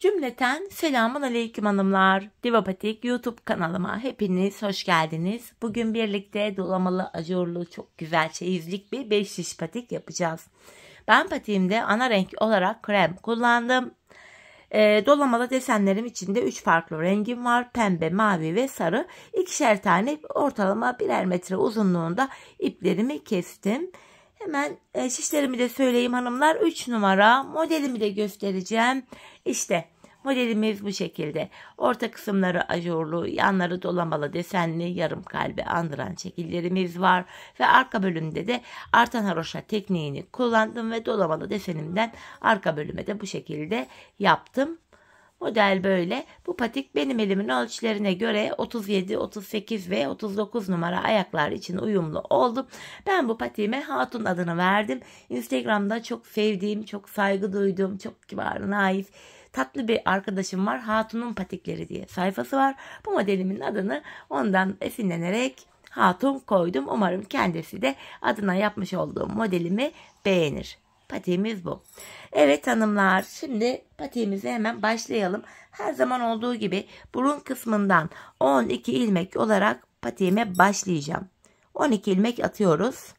Cümleten selamun aleyküm hanımlar. Divapatik YouTube kanalıma hepiniz hoş geldiniz. Bugün birlikte dolamalı, ajurlu, çok güzel çeyizlik bir 5 şiş patik yapacağız. Ben patiğimde ana renk olarak krem kullandım. E, dolamalı desenlerim içinde 3 farklı rengim var. Pembe, mavi ve sarı. İkişer tane ortalama birer metre uzunluğunda iplerimi kestim. Hemen e, şişlerimi de söyleyeyim hanımlar. 3 numara modelimi de göstereceğim. İşte modelimiz bu şekilde. Orta kısımları ajurlu, yanları dolamalı, desenli, yarım kalbi andıran şekillerimiz var. Ve arka bölümde de artan haroşa tekniğini kullandım ve dolamalı desenimden arka bölüme de bu şekilde yaptım. Model böyle. Bu patik benim elimin ölçülerine göre 37, 38 ve 39 numara ayaklar için uyumlu oldu. Ben bu patiğime Hatun adını verdim. Instagram'da çok sevdiğim, çok saygı duyduğum, çok kibar, naif, tatlı bir arkadaşım var. Hatun'un patikleri diye sayfası var. Bu modelimin adını ondan esinlenerek Hatun koydum. Umarım kendisi de adına yapmış olduğum modelimi beğenir. Patiğimiz bu. Evet hanımlar şimdi patiğimize hemen başlayalım. Her zaman olduğu gibi burun kısmından 12 ilmek olarak patiğime başlayacağım. 12 ilmek atıyoruz.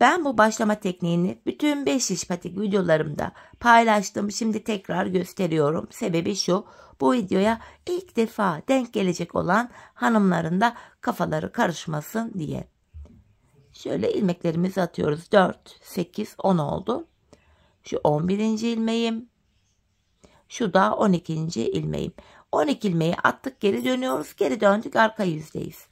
Ben bu başlama tekniğini bütün 5 şiş patik videolarımda paylaştım. Şimdi tekrar gösteriyorum. Sebebi şu. Bu videoya ilk defa denk gelecek olan hanımların da kafaları karışmasın diye. Şöyle ilmeklerimizi atıyoruz. 4, 8, 10 oldu. Şu 11. ilmeğim. Şu da 12. ilmeğim. 12 ilmeği attık geri dönüyoruz. Geri döndük arka yüzdeyiz.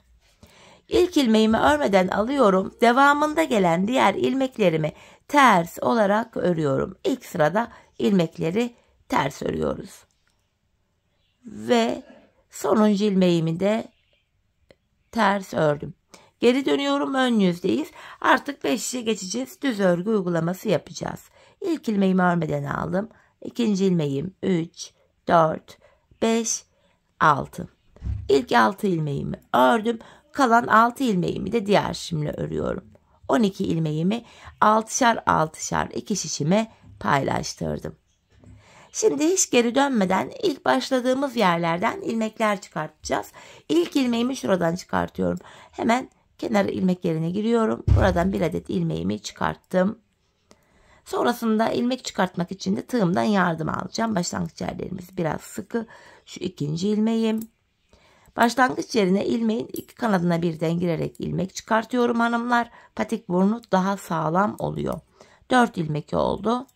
İlk ilmeğimi örmeden alıyorum. Devamında gelen diğer ilmeklerimi ters olarak örüyorum. İlk sırada ilmekleri ters örüyoruz. Ve sonuncu ilmeğimi de ters ördüm. Geri dönüyorum ön yüzdeyiz. Artık 5'e geçeceğiz. Düz örgü uygulaması yapacağız. İlk ilmeğimi örmeden aldım. İkinci ilmeğim 3, 4, 5, 6. İlk 6 ilmeğimi ördüm. Kalan 6 ilmeğimi de diğer şimle örüyorum. 12 ilmeğimi 6'şar 6'şar iki şişime paylaştırdım. Şimdi hiç geri dönmeden ilk başladığımız yerlerden ilmekler çıkartacağız. İlk ilmeğimi şuradan çıkartıyorum. Hemen kenar ilmek yerine giriyorum. Buradan bir adet ilmeğimi çıkarttım. Sonrasında ilmek çıkartmak için de tığımdan yardım alacağım. Başlangıç yerlerimiz biraz sıkı. Şu ikinci ilmeğim. Başlangıç yerine ilmeğin iki kanadına birden girerek ilmek çıkartıyorum hanımlar. Patik burnu daha sağlam oluyor. 4 ilmek oldu.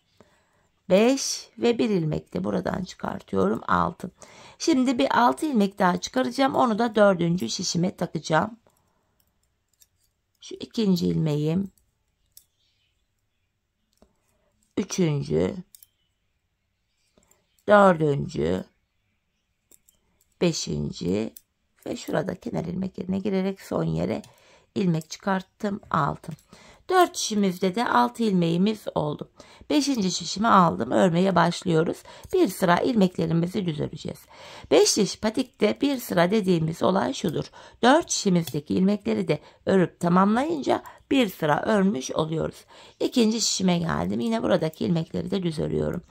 5 ve 1 ilmek de buradan çıkartıyorum 6. Şimdi bir 6 ilmek daha çıkaracağım. Onu da dördüncü şişime takacağım. Şu ikinci ilmeğim. Üçüncü. Dördüncü. Beşinci ve şurada kenar ilmek yerine girerek son yere ilmek çıkarttım aldım. 4 şişimizde de 6 ilmeğimiz oldu. 5. şişimi aldım. Örmeye başlıyoruz. Bir sıra ilmeklerimizi düz öreceğiz. 5 şiş patikte bir sıra dediğimiz olay şudur. 4 şişimizdeki ilmekleri de örüp tamamlayınca bir sıra örmüş oluyoruz. İkinci şişime geldim. Yine buradaki ilmekleri de düz örüyorum.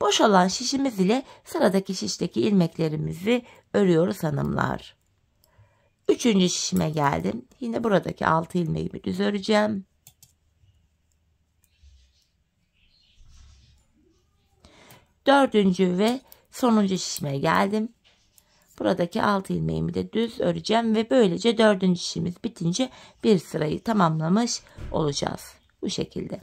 Boş olan şişimiz ile sıradaki şişteki ilmeklerimizi örüyoruz hanımlar. Üçüncü şişime geldim. Yine buradaki altı ilmeğimi düz öreceğim. Dördüncü ve sonuncu şişime geldim. Buradaki altı ilmeğimi de düz öreceğim ve böylece dördüncü şişimiz bitince bir sırayı tamamlamış olacağız. Bu şekilde.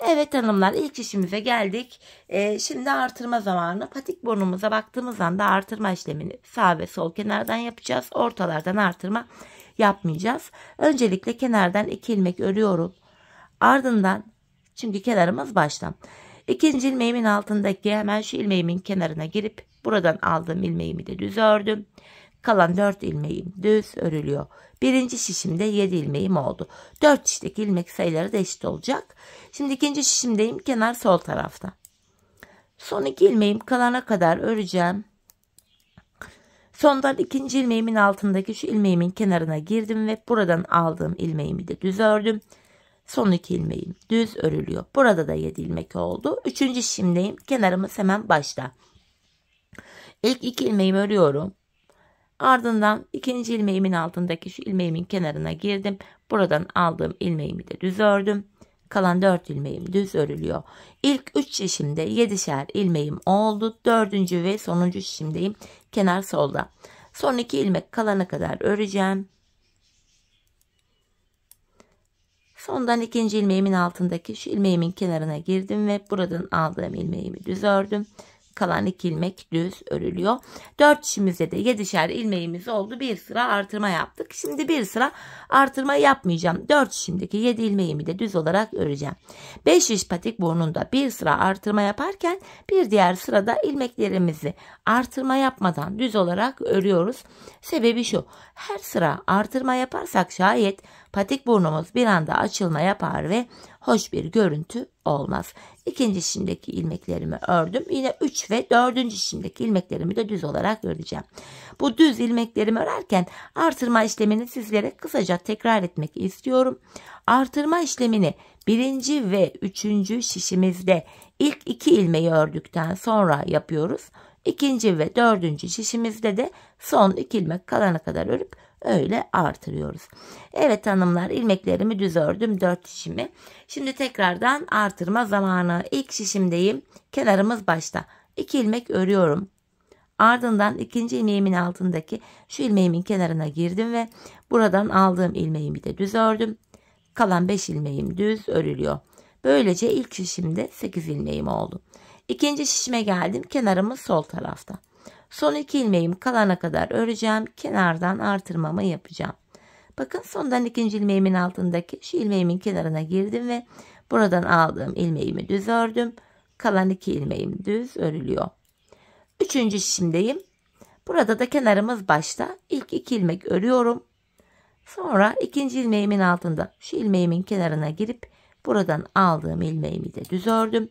Evet hanımlar ilk işimize geldik. Ee, şimdi artırma zamanı. Patik burnumuza baktığımız anda artırma işlemini sağ ve sol kenardan yapacağız. Ortalardan artırma yapmayacağız. Öncelikle kenardan iki ilmek örüyorum. Ardından çünkü kenarımız baştan. İkinci ilmeğimin altındaki hemen şu ilmeğimin kenarına girip buradan aldığım ilmeğimi de düz ördüm. Kalan 4 ilmeğim düz örülüyor. Birinci şişimde 7 ilmeğim oldu. 4 şişteki ilmek sayıları da eşit olacak. Şimdi ikinci şişimdeyim. Kenar sol tarafta. Son iki ilmeğim kalana kadar öreceğim. Sondan ikinci ilmeğimin altındaki şu ilmeğimin kenarına girdim ve buradan aldığım ilmeğimi de düz ördüm. Son iki ilmeğim düz örülüyor. Burada da 7 ilmek oldu. Üçüncü şişimdeyim. Kenarımız hemen başta. İlk iki ilmeğimi örüyorum. Ardından ikinci ilmeğimin altındaki şu ilmeğimin kenarına girdim. Buradan aldığım ilmeğimi de düz ördüm. Kalan 4 ilmeğim düz örülüyor. İlk 3 şişimde 7'şer ilmeğim oldu. Dördüncü ve sonuncu şişimdeyim. Kenar solda. Son 2 ilmek kalana kadar öreceğim. Sondan ikinci ilmeğimin altındaki şu ilmeğimin kenarına girdim ve buradan aldığım ilmeğimi düz ördüm kalan iki ilmek düz örülüyor. 4 işimizde de 7'şer ilmeğimiz oldu. Bir sıra artırma yaptık. Şimdi bir sıra artırma yapmayacağım. 4 işimdeki 7 ilmeğimi de düz olarak öreceğim. 5 iş patik burnunda bir sıra artırma yaparken bir diğer sırada ilmeklerimizi artırma yapmadan düz olarak örüyoruz. Sebebi şu. Her sıra artırma yaparsak şayet patik burnumuz bir anda açılma yapar ve hoş bir görüntü olmaz. İkinci şişimdeki ilmeklerimi ördüm. Yine 3 ve 4. şişimdeki ilmeklerimi de düz olarak öreceğim. Bu düz ilmeklerimi örerken artırma işlemini sizlere kısaca tekrar etmek istiyorum. Artırma işlemini birinci ve üçüncü şişimizde ilk iki ilmeği ördükten sonra yapıyoruz. İkinci ve dördüncü şişimizde de son iki ilmek kalana kadar örüp öyle artırıyoruz. Evet hanımlar ilmeklerimi düz ördüm 4 şişimi. Şimdi tekrardan artırma zamanı. İlk şişimdeyim. Kenarımız başta. 2 ilmek örüyorum. Ardından ikinci ilmeğimin altındaki şu ilmeğimin kenarına girdim ve buradan aldığım ilmeğimi de düz ördüm. Kalan 5 ilmeğim düz örülüyor. Böylece ilk şişimde 8 ilmeğim oldu. İkinci şişime geldim. Kenarımız sol tarafta. Son iki ilmeğim kalana kadar öreceğim. Kenardan artırmamı yapacağım. Bakın sondan ikinci ilmeğimin altındaki şu ilmeğimin kenarına girdim ve buradan aldığım ilmeğimi düz ördüm. Kalan iki ilmeğim düz örülüyor. Üçüncü şişimdeyim. Burada da kenarımız başta. İlk iki ilmek örüyorum. Sonra ikinci ilmeğimin altında şu ilmeğimin kenarına girip buradan aldığım ilmeğimi de düz ördüm.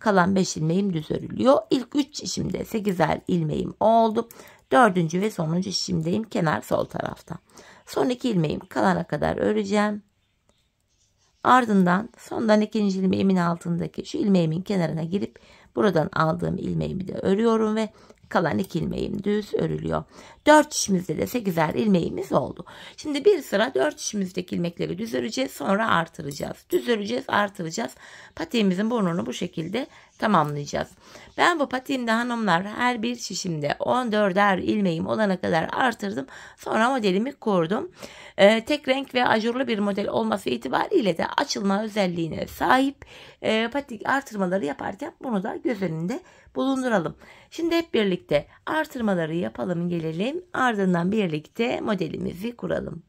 Kalan 5 ilmeğim düz örülüyor. İlk 3 işimde 8'er ilmeğim oldu. Dördüncü ve sonuncu işimdeyim kenar sol tarafta. Son 2 ilmeğim kalana kadar öreceğim. Ardından sondan ikinci ilmeğimin altındaki şu ilmeğimin kenarına girip buradan aldığım ilmeğimi de örüyorum ve kalan iki ilmeğim düz örülüyor. Dört işimizde de sekizer ilmeğimiz oldu. Şimdi bir sıra dört işimizdeki ilmekleri düz öreceğiz sonra artıracağız. Düz öreceğiz artıracağız. Patiğimizin burnunu bu şekilde tamamlayacağız. Ben bu patiğimde hanımlar her bir şişimde 14'er ilmeğim olana kadar artırdım. Sonra modelimi kurdum. Ee, tek renk ve ajurlu bir model olması itibariyle de açılma özelliğine sahip e, patik artırmaları yaparken bunu da göz önünde bulunduralım. Şimdi hep birlikte artırmaları yapalım gelelim. Ardından birlikte modelimizi kuralım.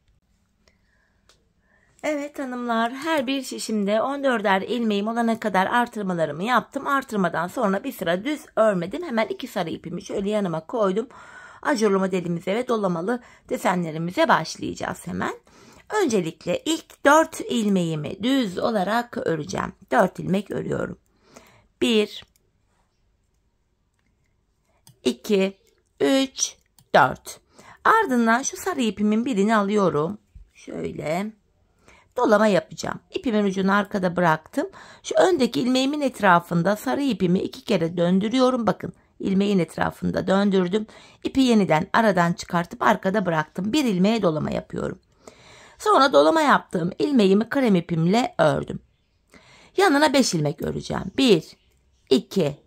Evet hanımlar her bir şişimde 14'er ilmeğim olana kadar artırmalarımı yaptım. Artırmadan sonra bir sıra düz örmedim. Hemen iki sarı ipimi şöyle yanıma koydum. Ajurlu modelimize ve dolamalı desenlerimize başlayacağız hemen. Öncelikle ilk 4 ilmeğimi düz olarak öreceğim. 4 ilmek örüyorum. 1 2 3 4 Ardından şu sarı ipimin birini alıyorum. Şöyle dolama yapacağım. İpimin ucunu arkada bıraktım. Şu öndeki ilmeğimin etrafında sarı ipimi iki kere döndürüyorum. Bakın ilmeğin etrafında döndürdüm. İpi yeniden aradan çıkartıp arkada bıraktım. Bir ilmeğe dolama yapıyorum. Sonra dolama yaptığım ilmeğimi krem ipimle ördüm. Yanına 5 ilmek öreceğim. 1, 2,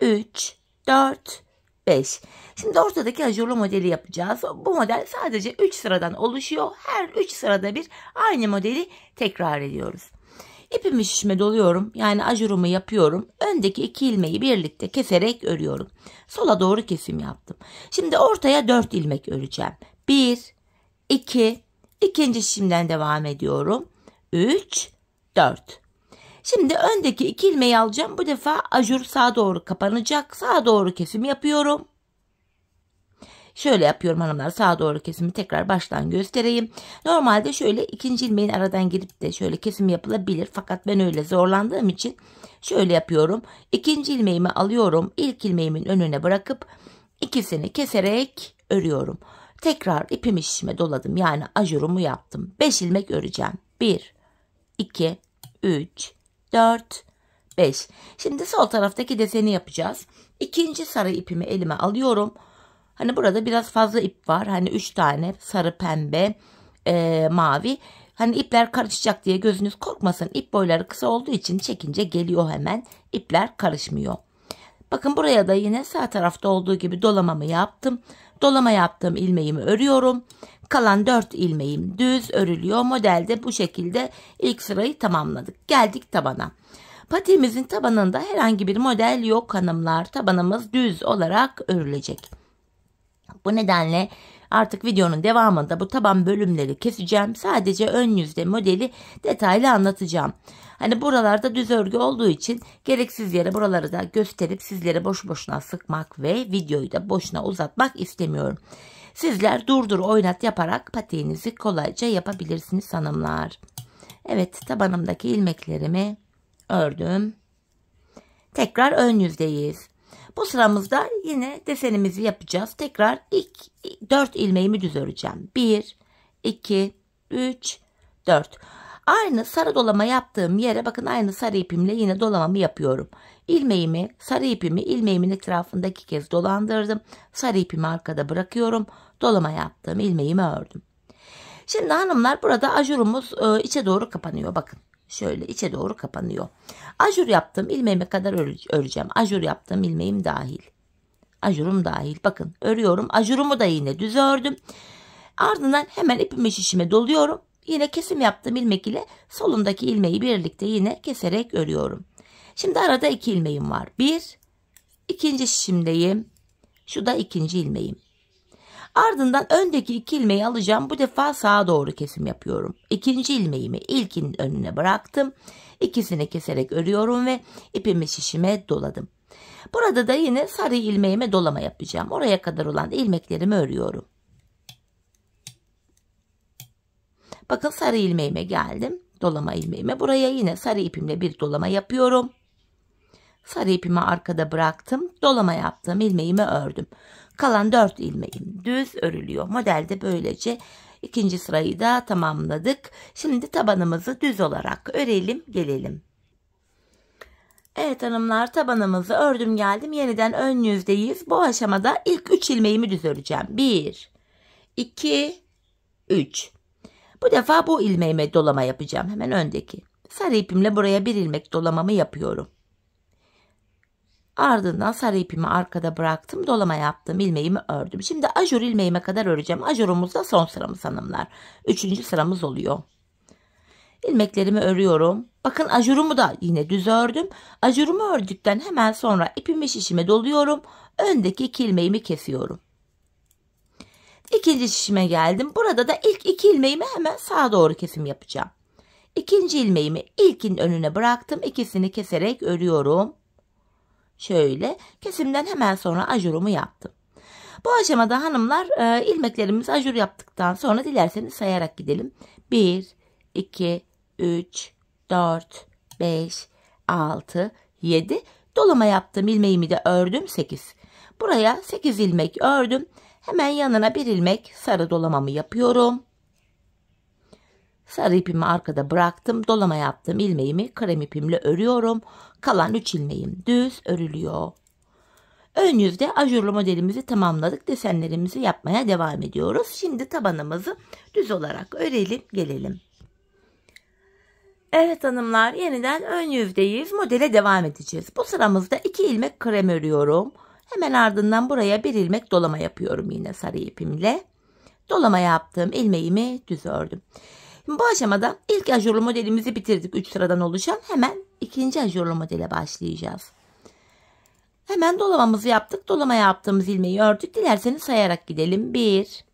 3, 4, 5. Şimdi ortadaki ajurlu modeli yapacağız. Bu model sadece 3 sıradan oluşuyor. Her 3 sırada bir aynı modeli tekrar ediyoruz. İpimi şişme doluyorum. Yani ajurumu yapıyorum. Öndeki iki ilmeği birlikte keserek örüyorum. Sola doğru kesim yaptım. Şimdi ortaya 4 ilmek öreceğim. 1, 2, ikinci şişimden devam ediyorum. 3, 4. Şimdi öndeki iki ilmeği alacağım. Bu defa ajur sağa doğru kapanacak. Sağa doğru kesim yapıyorum. Şöyle yapıyorum hanımlar sağa doğru kesimi tekrar baştan göstereyim. Normalde şöyle ikinci ilmeğin aradan girip de şöyle kesim yapılabilir. Fakat ben öyle zorlandığım için şöyle yapıyorum. İkinci ilmeğimi alıyorum. İlk ilmeğimin önüne bırakıp ikisini keserek örüyorum. Tekrar ipimi şişime doladım. Yani ajurumu yaptım. 5 ilmek öreceğim. 1, 2, 3, 4, 5. Şimdi sol taraftaki deseni yapacağız. İkinci sarı ipimi elime alıyorum. Hani burada biraz fazla ip var. Hani 3 tane sarı, pembe, e, mavi. Hani ipler karışacak diye gözünüz korkmasın. İp boyları kısa olduğu için çekince geliyor hemen. İpler karışmıyor. Bakın buraya da yine sağ tarafta olduğu gibi dolamamı yaptım. Dolama yaptığım ilmeğimi örüyorum. Kalan 4 ilmeğim düz örülüyor. Modelde bu şekilde ilk sırayı tamamladık. Geldik tabana. Patiğimizin tabanında herhangi bir model yok hanımlar. Tabanımız düz olarak örülecek. Bu nedenle artık videonun devamında bu taban bölümleri keseceğim. Sadece ön yüzde modeli detaylı anlatacağım. Hani buralarda düz örgü olduğu için gereksiz yere buraları da gösterip sizlere boş boşuna sıkmak ve videoyu da boşuna uzatmak istemiyorum. Sizler durdur oynat yaparak patiğinizi kolayca yapabilirsiniz hanımlar. Evet tabanımdaki ilmeklerimi ördüm. Tekrar ön yüzdeyiz. Bu sıramızda yine desenimizi yapacağız. Tekrar ilk 4 ilmeğimi düz öreceğim. 1, 2, 3, 4. Aynı sarı dolama yaptığım yere bakın aynı sarı ipimle yine dolamamı yapıyorum. İlmeğimi, sarı ipimi ilmeğimin etrafında iki kez dolandırdım. Sarı ipimi arkada bırakıyorum. Dolama yaptığım ilmeğimi ördüm. Şimdi hanımlar burada ajurumuz e, içe doğru kapanıyor. Bakın şöyle içe doğru kapanıyor. Ajur yaptım ilmeğime kadar öreceğim. Ajur yaptım ilmeğim dahil. Ajurum dahil. Bakın örüyorum. Ajurumu da yine düz ördüm. Ardından hemen ipimi şişime doluyorum. Yine kesim yaptığım ilmek ile solundaki ilmeği birlikte yine keserek örüyorum. Şimdi arada iki ilmeğim var. Bir, ikinci şişimdeyim. Şu da ikinci ilmeğim. Ardından öndeki iki ilmeği alacağım. Bu defa sağa doğru kesim yapıyorum. İkinci ilmeğimi ilkinin önüne bıraktım. İkisini keserek örüyorum ve ipimi şişime doladım. Burada da yine sarı ilmeğime dolama yapacağım. Oraya kadar olan ilmeklerimi örüyorum. Bakın sarı ilmeğime geldim. Dolama ilmeğime. Buraya yine sarı ipimle bir dolama yapıyorum. Sarı ipimi arkada bıraktım. Dolama yaptım. ilmeğimi ördüm. Kalan 4 ilmeğim düz örülüyor. Modelde böylece ikinci sırayı da tamamladık. Şimdi tabanımızı düz olarak örelim gelelim. Evet hanımlar tabanımızı ördüm geldim. Yeniden ön yüzdeyiz. Bu aşamada ilk 3 ilmeğimi düz öreceğim. 1, 2, 3. Bu defa bu ilmeğime dolama yapacağım. Hemen öndeki. Sarı ipimle buraya bir ilmek dolamamı yapıyorum. Ardından sarı ipimi arkada bıraktım. Dolama yaptım. ilmeğimi ördüm. Şimdi ajur ilmeğime kadar öreceğim. Ajurumuz da son sıramız hanımlar. Üçüncü sıramız oluyor. İlmeklerimi örüyorum. Bakın ajurumu da yine düz ördüm. Ajurumu ördükten hemen sonra ipimi şişime doluyorum. Öndeki iki ilmeğimi kesiyorum. İkinci şişime geldim. Burada da ilk iki ilmeğimi hemen sağa doğru kesim yapacağım. İkinci ilmeğimi ilkin önüne bıraktım. İkisini keserek örüyorum. Şöyle kesimden hemen sonra ajurumu yaptım. Bu aşamada hanımlar e, ilmeklerimizi ajur yaptıktan sonra dilerseniz sayarak gidelim. 1, 2, 3, 4, 5, 6, 7. Dolama yaptım ilmeğimi de ördüm 8. Buraya 8 ilmek ördüm. Hemen yanına bir ilmek sarı dolamamı yapıyorum. Sarı ipimi arkada bıraktım. Dolama yaptım ilmeğimi krem ipimle örüyorum. Kalan 3 ilmeğim düz örülüyor. Ön yüzde ajurlu modelimizi tamamladık. Desenlerimizi yapmaya devam ediyoruz. Şimdi tabanımızı düz olarak örelim gelelim. Evet hanımlar yeniden ön yüzdeyiz. Modele devam edeceğiz. Bu sıramızda 2 ilmek krem örüyorum. Hemen ardından buraya bir ilmek dolama yapıyorum yine sarı ipimle. Dolama yaptığım ilmeğimi düz ördüm. Bu aşamada ilk ajurlu modelimizi bitirdik 3 sıradan oluşan. Hemen ikinci ajurlu modele başlayacağız. Hemen dolamamızı yaptık. Dolama yaptığımız ilmeği ördük. Dilerseniz sayarak gidelim. 1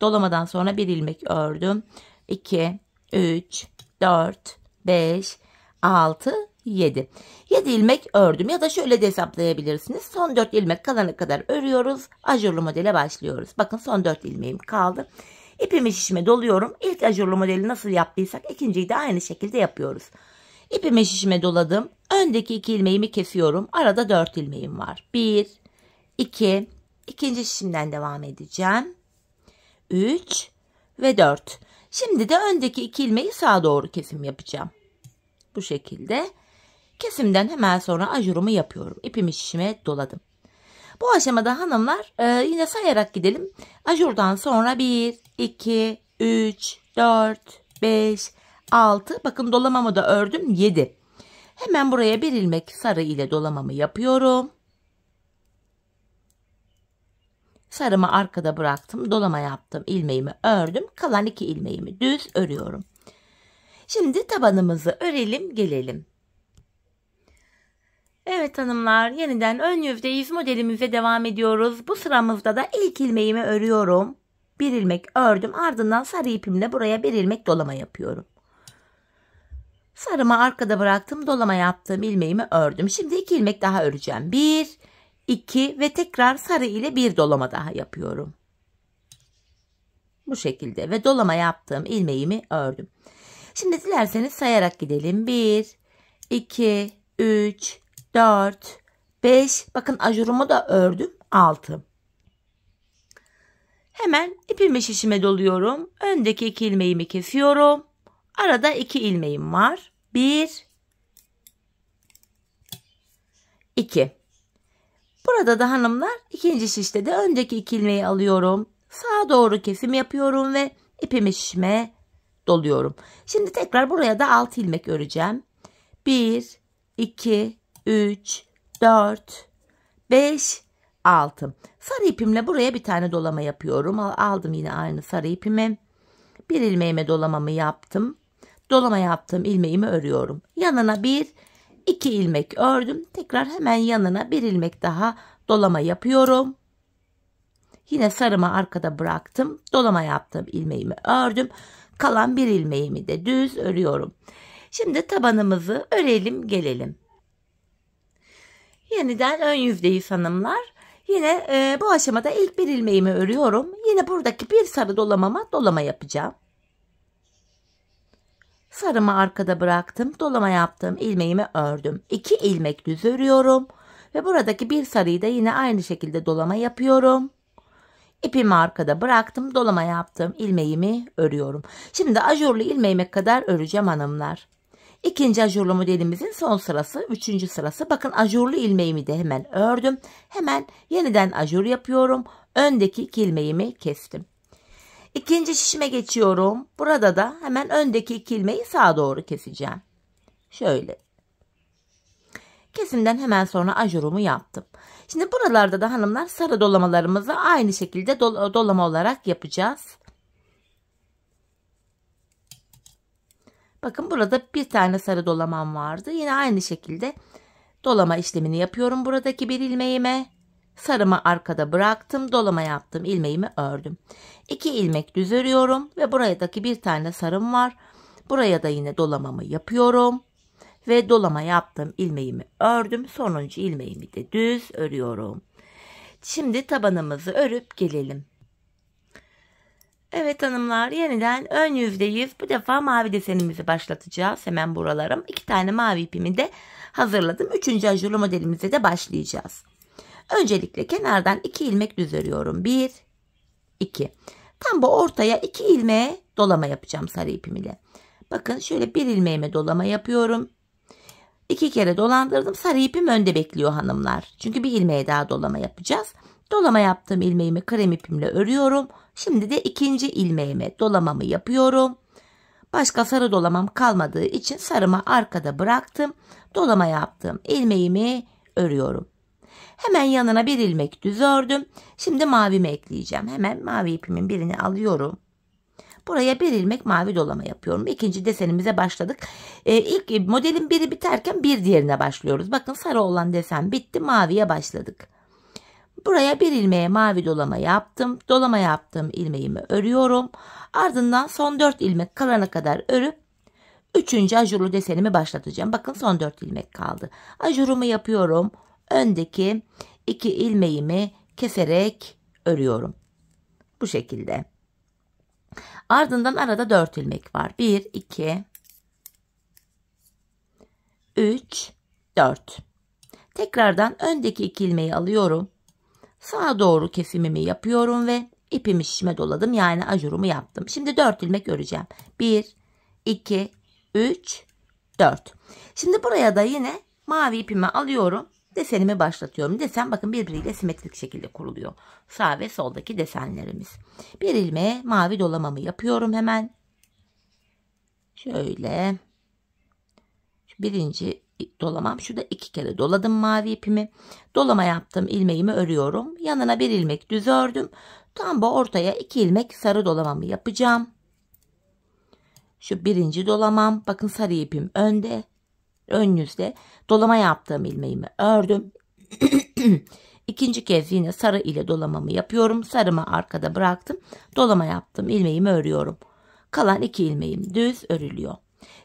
Dolamadan sonra bir ilmek ördüm. 2 3 4 5 6 7. 7 ilmek ördüm ya da şöyle de hesaplayabilirsiniz. Son 4 ilmek kalana kadar örüyoruz. Ajurlu modele başlıyoruz. Bakın son 4 ilmeğim kaldı. İpimi şişime doluyorum. İlk ajurlu modeli nasıl yaptıysak ikinciyi de aynı şekilde yapıyoruz. İpimi şişime doladım. Öndeki iki ilmeğimi kesiyorum. Arada 4 ilmeğim var. 1, 2, ikinci şişimden devam edeceğim. 3 ve 4. Şimdi de öndeki iki ilmeği sağa doğru kesim yapacağım. Bu şekilde. Kesimden hemen sonra ajurumu yapıyorum. İpimi şişime doladım. Bu aşamada hanımlar e, yine sayarak gidelim. Ajurdan sonra 1, 2, 3, 4, 5, 6. Bakın dolamamı da ördüm 7. Hemen buraya bir ilmek sarı ile dolamamı yapıyorum. Sarımı arkada bıraktım. Dolama yaptım. ilmeğimi ördüm. Kalan iki ilmeğimi düz örüyorum. Şimdi tabanımızı örelim gelelim. Evet hanımlar yeniden ön yüzdeyiz modelimize devam ediyoruz. Bu sıramızda da ilk ilmeğimi örüyorum. Bir ilmek ördüm ardından sarı ipimle buraya bir ilmek dolama yapıyorum. Sarımı arkada bıraktım dolama yaptığım ilmeğimi ördüm. Şimdi iki ilmek daha öreceğim. Bir, iki ve tekrar sarı ile bir dolama daha yapıyorum. Bu şekilde ve dolama yaptığım ilmeğimi ördüm. Şimdi dilerseniz sayarak gidelim. 1, 2, 3, 4, 5. Bakın ajurumu da ördüm. 6. Hemen ipimi şişime doluyorum. Öndeki iki ilmeğimi kesiyorum. Arada iki ilmeğim var. 1, 2. Burada da hanımlar ikinci şişte de öndeki iki ilmeği alıyorum. Sağa doğru kesim yapıyorum ve ipimi şişime doluyorum. Şimdi tekrar buraya da 6 ilmek öreceğim. 1, 2, 3, 4, 5, 6. Sarı ipimle buraya bir tane dolama yapıyorum. Aldım yine aynı sarı ipimi. Bir ilmeğime dolamamı yaptım. Dolama yaptığım ilmeğimi örüyorum. Yanına bir, iki ilmek ördüm. Tekrar hemen yanına bir ilmek daha dolama yapıyorum. Yine sarımı arkada bıraktım. Dolama yaptığım ilmeğimi ördüm. Kalan bir ilmeğimi de düz örüyorum. Şimdi tabanımızı örelim gelelim. Yeniden ön yüzdeyiz hanımlar. Yine e, bu aşamada ilk bir ilmeğimi örüyorum. Yine buradaki bir sarı dolamama dolama yapacağım. Sarımı arkada bıraktım. Dolama yaptığım ilmeğimi ördüm. İki ilmek düz örüyorum. Ve buradaki bir sarıyı da yine aynı şekilde dolama yapıyorum. İpimi arkada bıraktım. Dolama yaptığım ilmeğimi örüyorum. Şimdi ajurlu ilmeğime kadar öreceğim hanımlar. İkinci ajurlu modelimizin son sırası, üçüncü sırası. Bakın ajurlu ilmeğimi de hemen ördüm. Hemen yeniden ajur yapıyorum. Öndeki iki ilmeğimi kestim. İkinci şişime geçiyorum. Burada da hemen öndeki iki ilmeği sağa doğru keseceğim. Şöyle. Kesimden hemen sonra ajurumu yaptım. Şimdi buralarda da hanımlar sarı dolamalarımızı aynı şekilde dol dolama olarak yapacağız. Bakın burada bir tane sarı dolamam vardı. Yine aynı şekilde dolama işlemini yapıyorum buradaki bir ilmeğime. Sarımı arkada bıraktım. Dolama yaptım. ilmeğimi ördüm. İki ilmek düz örüyorum ve buradaki bir tane sarım var. Buraya da yine dolamamı yapıyorum. Ve dolama yaptım. ilmeğimi ördüm. Sonuncu ilmeğimi de düz örüyorum. Şimdi tabanımızı örüp gelelim. Evet hanımlar yeniden ön yüzdeyiz. Bu defa mavi desenimizi başlatacağız. Hemen buralarım. İki tane mavi ipimi de hazırladım. Üçüncü ajurlu modelimize de başlayacağız. Öncelikle kenardan iki ilmek düz örüyorum. Bir, iki. Tam bu ortaya iki ilmeğe dolama yapacağım sarı ipim ile. Bakın şöyle bir ilmeğime dolama yapıyorum. İki kere dolandırdım. Sarı ipim önde bekliyor hanımlar. Çünkü bir ilmeğe daha dolama yapacağız. Dolama yaptığım ilmeğimi krem ipimle örüyorum. Şimdi de ikinci ilmeğime dolamamı yapıyorum. Başka sarı dolamam kalmadığı için sarımı arkada bıraktım. Dolama yaptığım ilmeğimi örüyorum. Hemen yanına bir ilmek düz ördüm. Şimdi mavimi ekleyeceğim. Hemen mavi ipimin birini alıyorum. Buraya bir ilmek mavi dolama yapıyorum. İkinci desenimize başladık. Ee, ilk modelin biri biterken bir diğerine başlıyoruz. Bakın sarı olan desen bitti. Maviye başladık. Buraya bir ilmeğe mavi dolama yaptım. Dolama yaptığım ilmeğimi örüyorum. Ardından son 4 ilmek kalana kadar örüp üçüncü ajurlu desenimi başlatacağım. Bakın son 4 ilmek kaldı. Ajurumu yapıyorum. Öndeki iki ilmeğimi keserek örüyorum. Bu şekilde. Ardından arada 4 ilmek var. 1, 2, 3, 4. Tekrardan öndeki iki ilmeği alıyorum. Sağa doğru kesimimi yapıyorum ve ipimi şişime doladım. Yani ajurumu yaptım. Şimdi 4 ilmek öreceğim. 1, 2, 3, 4. Şimdi buraya da yine mavi ipimi alıyorum. Desenimi başlatıyorum. Desen bakın birbiriyle simetrik şekilde kuruluyor. Sağ ve soldaki desenlerimiz. Bir ilmeğe mavi dolamamı yapıyorum hemen. Şöyle. Birinci dolamam. Şurada iki kere doladım mavi ipimi. Dolama yaptım. ilmeğimi örüyorum. Yanına bir ilmek düz ördüm. Tam bu ortaya iki ilmek sarı dolamamı yapacağım. Şu birinci dolamam. Bakın sarı ipim önde. Ön yüzde. Dolama yaptığım ilmeğimi ördüm. İkinci kez yine sarı ile dolamamı yapıyorum. Sarımı arkada bıraktım. Dolama yaptım. ilmeğimi örüyorum. Kalan iki ilmeğim düz örülüyor.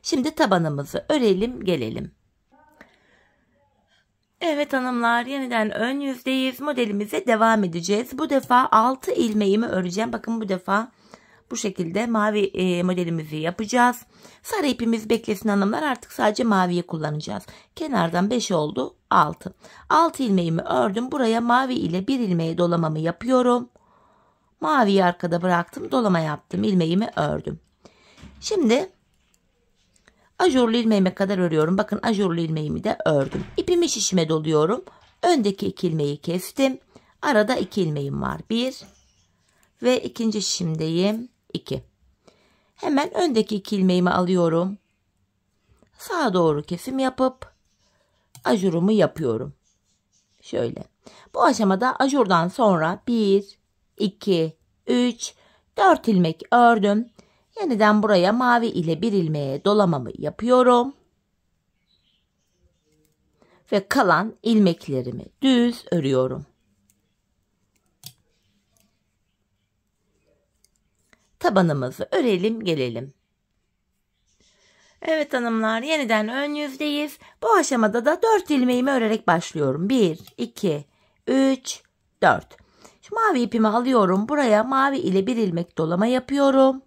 Şimdi tabanımızı örelim gelelim. Evet hanımlar yeniden ön yüzdeyiz. Modelimize devam edeceğiz. Bu defa 6 ilmeğimi öreceğim. Bakın bu defa bu şekilde mavi e, modelimizi yapacağız. Sarı ipimiz beklesin hanımlar artık sadece maviyi kullanacağız. Kenardan 5 oldu 6. 6 ilmeğimi ördüm. Buraya mavi ile bir ilmeği dolamamı yapıyorum. Maviyi arkada bıraktım. Dolama yaptım. ilmeğimi ördüm. Şimdi ajurlu ilmeğime kadar örüyorum. Bakın ajurlu ilmeğimi de ördüm. İpimi şişime doluyorum. Öndeki iki ilmeği kestim. Arada iki ilmeğim var. Bir ve ikinci şişimdeyim. 2. Hemen öndeki iki ilmeğimi alıyorum. Sağa doğru kesim yapıp ajurumu yapıyorum. Şöyle. Bu aşamada ajurdan sonra 1, 2, 3, 4 ilmek ördüm. Yeniden buraya mavi ile bir ilmeğe dolamamı yapıyorum. Ve kalan ilmeklerimi düz örüyorum. tabanımızı örelim gelelim. Evet hanımlar yeniden ön yüzdeyiz. Bu aşamada da 4 ilmeğimi örerek başlıyorum. 1, 2, 3, 4. Şu mavi ipimi alıyorum. Buraya mavi ile bir ilmek dolama yapıyorum.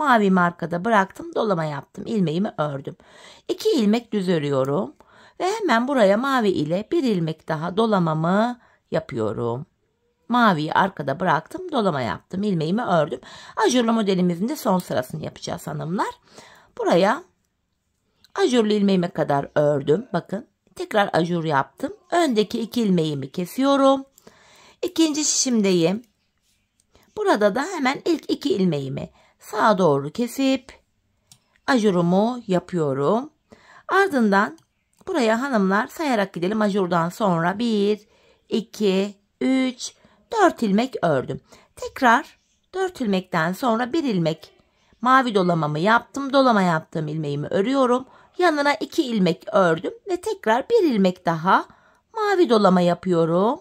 Mavi markada bıraktım. Dolama yaptım. ilmeğimi ördüm. 2 ilmek düz örüyorum. Ve hemen buraya mavi ile bir ilmek daha dolamamı yapıyorum. Maviyi arkada bıraktım. Dolama yaptım. ilmeğimi ördüm. Ajurlu modelimizin de son sırasını yapacağız hanımlar. Buraya ajurlu ilmeğime kadar ördüm. Bakın tekrar ajur yaptım. Öndeki iki ilmeğimi kesiyorum. İkinci şişimdeyim. Burada da hemen ilk iki ilmeğimi sağa doğru kesip ajurumu yapıyorum. Ardından buraya hanımlar sayarak gidelim ajurdan sonra 1, 2, 3, 4 ilmek ördüm. Tekrar 4 ilmekten sonra bir ilmek mavi dolamamı yaptım. Dolama yaptığım ilmeğimi örüyorum. Yanına 2 ilmek ördüm ve tekrar bir ilmek daha mavi dolama yapıyorum.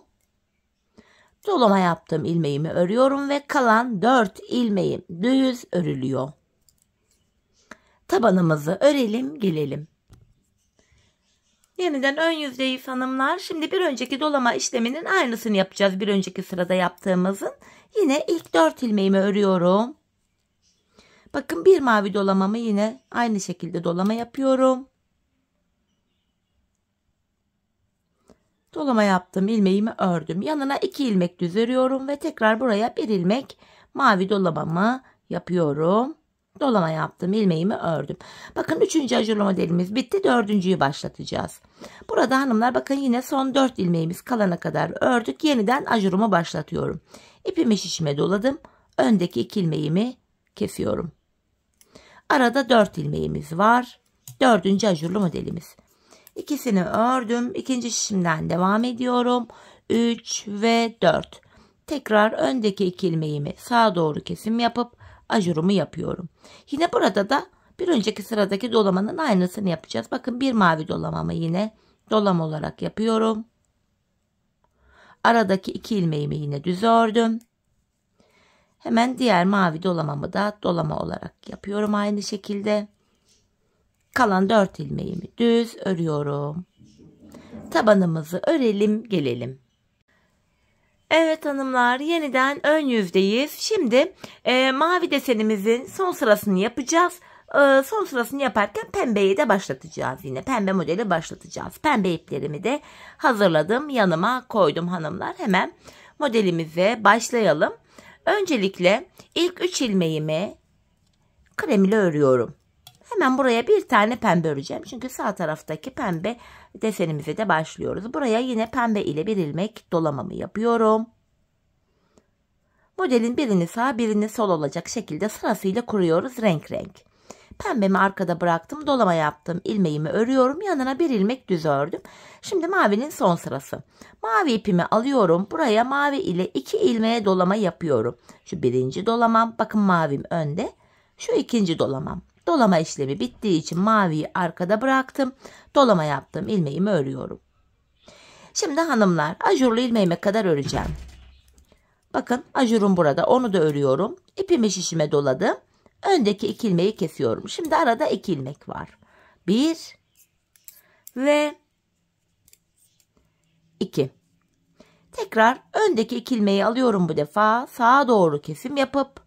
Dolama yaptığım ilmeğimi örüyorum ve kalan 4 ilmeğim düz örülüyor. Tabanımızı örelim gelelim. Yeniden ön yüzdeyiz hanımlar. Şimdi bir önceki dolama işleminin aynısını yapacağız. Bir önceki sırada yaptığımızın. Yine ilk 4 ilmeğimi örüyorum. Bakın bir mavi dolamamı yine aynı şekilde dolama yapıyorum. Dolama yaptım ilmeğimi ördüm. Yanına 2 ilmek düz örüyorum ve tekrar buraya bir ilmek mavi dolamamı yapıyorum dolama yaptım ilmeğimi ördüm. Bakın üçüncü ajurlu modelimiz bitti dördüncüyü başlatacağız. Burada hanımlar bakın yine son dört ilmeğimiz kalana kadar ördük yeniden ajurumu başlatıyorum. İpimi şişime doladım öndeki iki ilmeğimi kesiyorum. Arada dört ilmeğimiz var dördüncü ajurlu modelimiz. İkisini ördüm ikinci şişimden devam ediyorum 3 ve 4 tekrar öndeki iki ilmeğimi sağa doğru kesim yapıp ajurumu yapıyorum. Yine burada da bir önceki sıradaki dolamanın aynısını yapacağız. Bakın bir mavi dolamamı yine dolam olarak yapıyorum. Aradaki iki ilmeğimi yine düz ördüm. Hemen diğer mavi dolamamı da dolama olarak yapıyorum aynı şekilde. Kalan dört ilmeğimi düz örüyorum. Tabanımızı örelim gelelim. Evet hanımlar yeniden ön yüzdeyiz. Şimdi e, mavi desenimizin son sırasını yapacağız. E, son sırasını yaparken pembeyi de başlatacağız yine. Pembe modeli başlatacağız. Pembe iplerimi de hazırladım. Yanıma koydum hanımlar. Hemen modelimize başlayalım. Öncelikle ilk 3 ilmeğimi krem ile örüyorum. Hemen buraya bir tane pembe öreceğim. Çünkü sağ taraftaki pembe desenimize de başlıyoruz. Buraya yine pembe ile bir ilmek dolamamı yapıyorum. Modelin birini sağ birini sol olacak şekilde sırasıyla kuruyoruz renk renk. Pembemi arkada bıraktım. Dolama yaptım. ilmeğimi örüyorum. Yanına bir ilmek düz ördüm. Şimdi mavinin son sırası. Mavi ipimi alıyorum. Buraya mavi ile iki ilmeğe dolama yapıyorum. Şu birinci dolamam. Bakın mavim önde. Şu ikinci dolamam. Dolama işlemi bittiği için maviyi arkada bıraktım. Dolama yaptım. ilmeğimi örüyorum. Şimdi hanımlar ajurlu ilmeğime kadar öreceğim. Bakın ajurum burada. Onu da örüyorum. İpimi şişime doladım. Öndeki iki ilmeği kesiyorum. Şimdi arada iki ilmek var. Bir ve iki. Tekrar öndeki iki ilmeği alıyorum bu defa. Sağa doğru kesim yapıp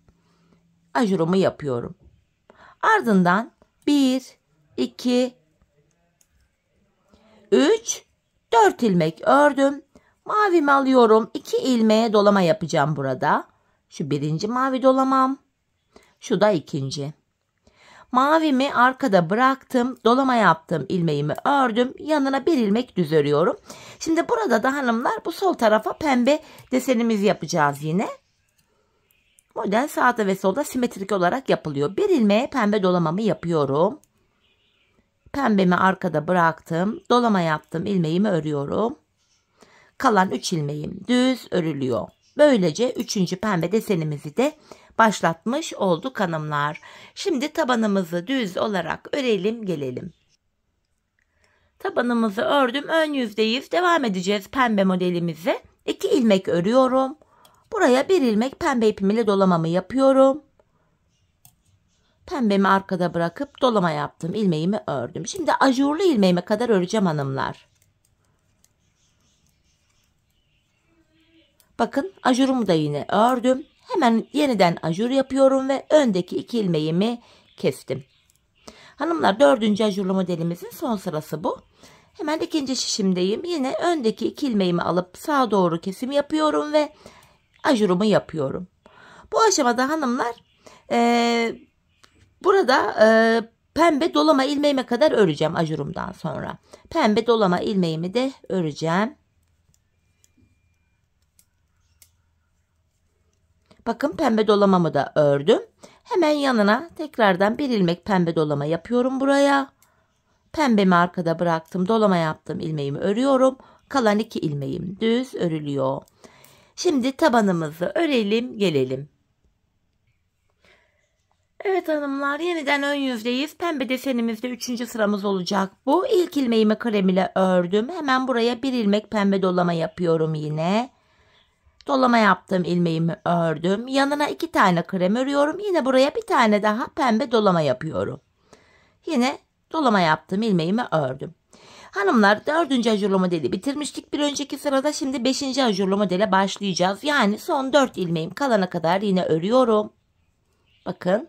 ajurumu yapıyorum. Ardından bir, iki, üç, dört ilmek ördüm. Mavimi alıyorum. iki ilmeğe dolama yapacağım burada. Şu birinci mavi dolamam. Şu da ikinci. Mavimi arkada bıraktım. Dolama yaptım. ilmeğimi ördüm. Yanına bir ilmek düz örüyorum. Şimdi burada da hanımlar bu sol tarafa pembe desenimizi yapacağız yine. Model sağda ve solda simetrik olarak yapılıyor. Bir ilmeğe pembe dolamamı yapıyorum. Pembemi arkada bıraktım. Dolama yaptım. ilmeğimi örüyorum. Kalan 3 ilmeğim düz örülüyor. Böylece üçüncü pembe desenimizi de başlatmış olduk hanımlar. Şimdi tabanımızı düz olarak örelim gelelim. Tabanımızı ördüm ön yüzdeyiz. Devam edeceğiz pembe modelimize. 2 ilmek örüyorum. Buraya bir ilmek pembe ipimle dolamamı yapıyorum. Pembemi arkada bırakıp dolama yaptım. ilmeğimi ördüm. Şimdi ajurlu ilmeğime kadar öreceğim hanımlar. Bakın ajurumu da yine ördüm. Hemen yeniden ajur yapıyorum ve öndeki iki ilmeğimi kestim. Hanımlar dördüncü ajurlu modelimizin son sırası bu. Hemen ikinci şişimdeyim. Yine öndeki iki ilmeğimi alıp sağa doğru kesim yapıyorum ve ajurumu yapıyorum. Bu aşamada hanımlar e, burada e, pembe dolama ilmeğime kadar öreceğim ajurumdan sonra. Pembe dolama ilmeğimi de öreceğim. Bakın pembe dolamamı da ördüm. Hemen yanına tekrardan bir ilmek pembe dolama yapıyorum buraya. Pembemi arkada bıraktım. Dolama yaptım. ilmeğimi örüyorum. Kalan iki ilmeğim düz örülüyor. Şimdi tabanımızı örelim gelelim. Evet hanımlar yeniden ön yüzdeyiz. Pembe desenimizde üçüncü sıramız olacak bu. İlk ilmeğimi krem ile ördüm. Hemen buraya bir ilmek pembe dolama yapıyorum yine. Dolama yaptığım ilmeğimi ördüm. Yanına iki tane krem örüyorum. Yine buraya bir tane daha pembe dolama yapıyorum. Yine dolama yaptığım ilmeğimi ördüm. Hanımlar dördüncü ajurlu modeli bitirmiştik bir önceki sırada. Şimdi beşinci ajurlu modele başlayacağız. Yani son dört ilmeğim kalana kadar yine örüyorum. Bakın.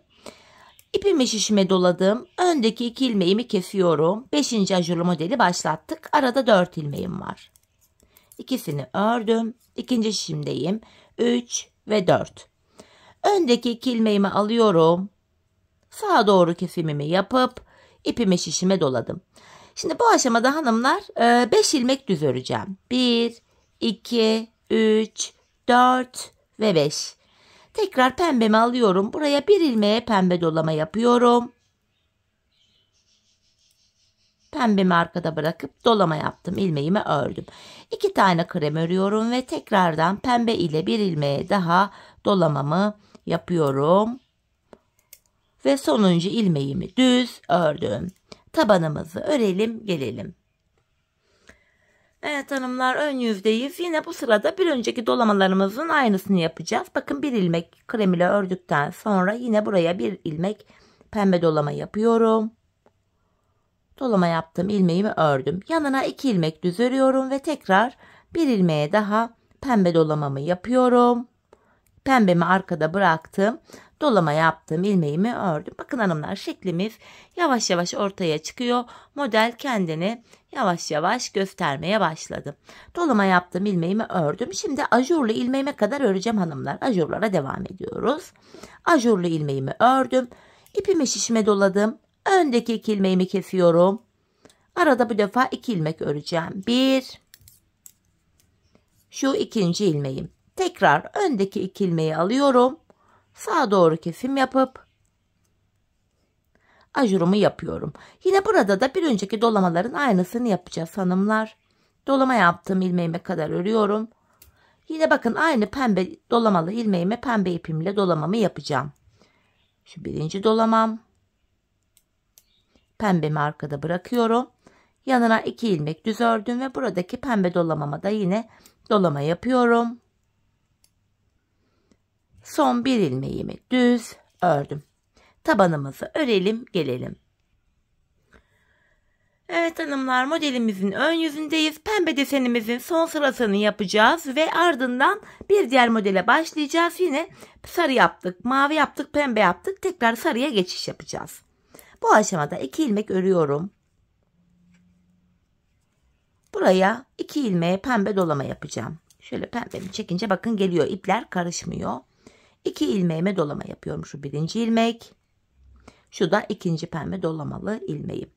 İpimi şişime doladım. Öndeki iki ilmeğimi kesiyorum. Beşinci ajurlu modeli başlattık. Arada dört ilmeğim var. İkisini ördüm. İkinci şişimdeyim. 3 ve 4. Öndeki iki ilmeğimi alıyorum. Sağa doğru kesimimi yapıp ipimi şişime doladım. Şimdi bu aşamada hanımlar 5 e, ilmek düz öreceğim. 1, 2, 3, 4 ve 5. Tekrar pembemi alıyorum. Buraya bir ilmeğe pembe dolama yapıyorum. Pembemi arkada bırakıp dolama yaptım. ilmeğimi ördüm. İki tane krem örüyorum ve tekrardan pembe ile bir ilmeğe daha dolamamı yapıyorum. Ve sonuncu ilmeğimi düz ördüm. Tabanımızı örelim gelelim. Evet hanımlar ön yüzdeyiz. Yine bu sırada bir önceki dolamalarımızın aynısını yapacağız. Bakın bir ilmek krem ile ördükten sonra yine buraya bir ilmek pembe dolama yapıyorum. Dolama yaptım ilmeğimi ördüm. Yanına iki ilmek düz örüyorum ve tekrar bir ilmeğe daha pembe dolamamı yapıyorum. Pembemi arkada bıraktım. Dolama yaptım ilmeğimi ördüm. Bakın hanımlar şeklimiz yavaş yavaş ortaya çıkıyor. Model kendini yavaş yavaş göstermeye başladı. Dolama yaptım ilmeğimi ördüm. Şimdi ajurlu ilmeğime kadar öreceğim hanımlar. Ajurlara devam ediyoruz. Ajurlu ilmeğimi ördüm. İpimi şişime doladım. Öndeki iki ilmeğimi kesiyorum. Arada bu defa iki ilmek öreceğim. Bir. Şu ikinci ilmeğim. Tekrar öndeki iki ilmeği alıyorum. Sağa doğru kesim yapıp ajurumu yapıyorum. Yine burada da bir önceki dolamaların aynısını yapacağız hanımlar. Dolama yaptığım ilmeğime kadar örüyorum. Yine bakın aynı pembe dolamalı ilmeğime pembe ipimle dolamamı yapacağım. Şu birinci dolamam. Pembemi arkada bırakıyorum. Yanına iki ilmek düz ördüm ve buradaki pembe dolamama da yine dolama yapıyorum. Son bir ilmeğimi düz ördüm. Tabanımızı örelim gelelim. Evet hanımlar modelimizin ön yüzündeyiz. Pembe desenimizin son sırasını yapacağız ve ardından bir diğer modele başlayacağız. Yine sarı yaptık, mavi yaptık, pembe yaptık. Tekrar sarıya geçiş yapacağız. Bu aşamada iki ilmek örüyorum. Buraya iki ilmeğe pembe dolama yapacağım. Şöyle pembemi çekince bakın geliyor ipler karışmıyor. İki ilmeğime dolama yapıyorum şu birinci ilmek. Şu da ikinci pembe dolamalı ilmeğim.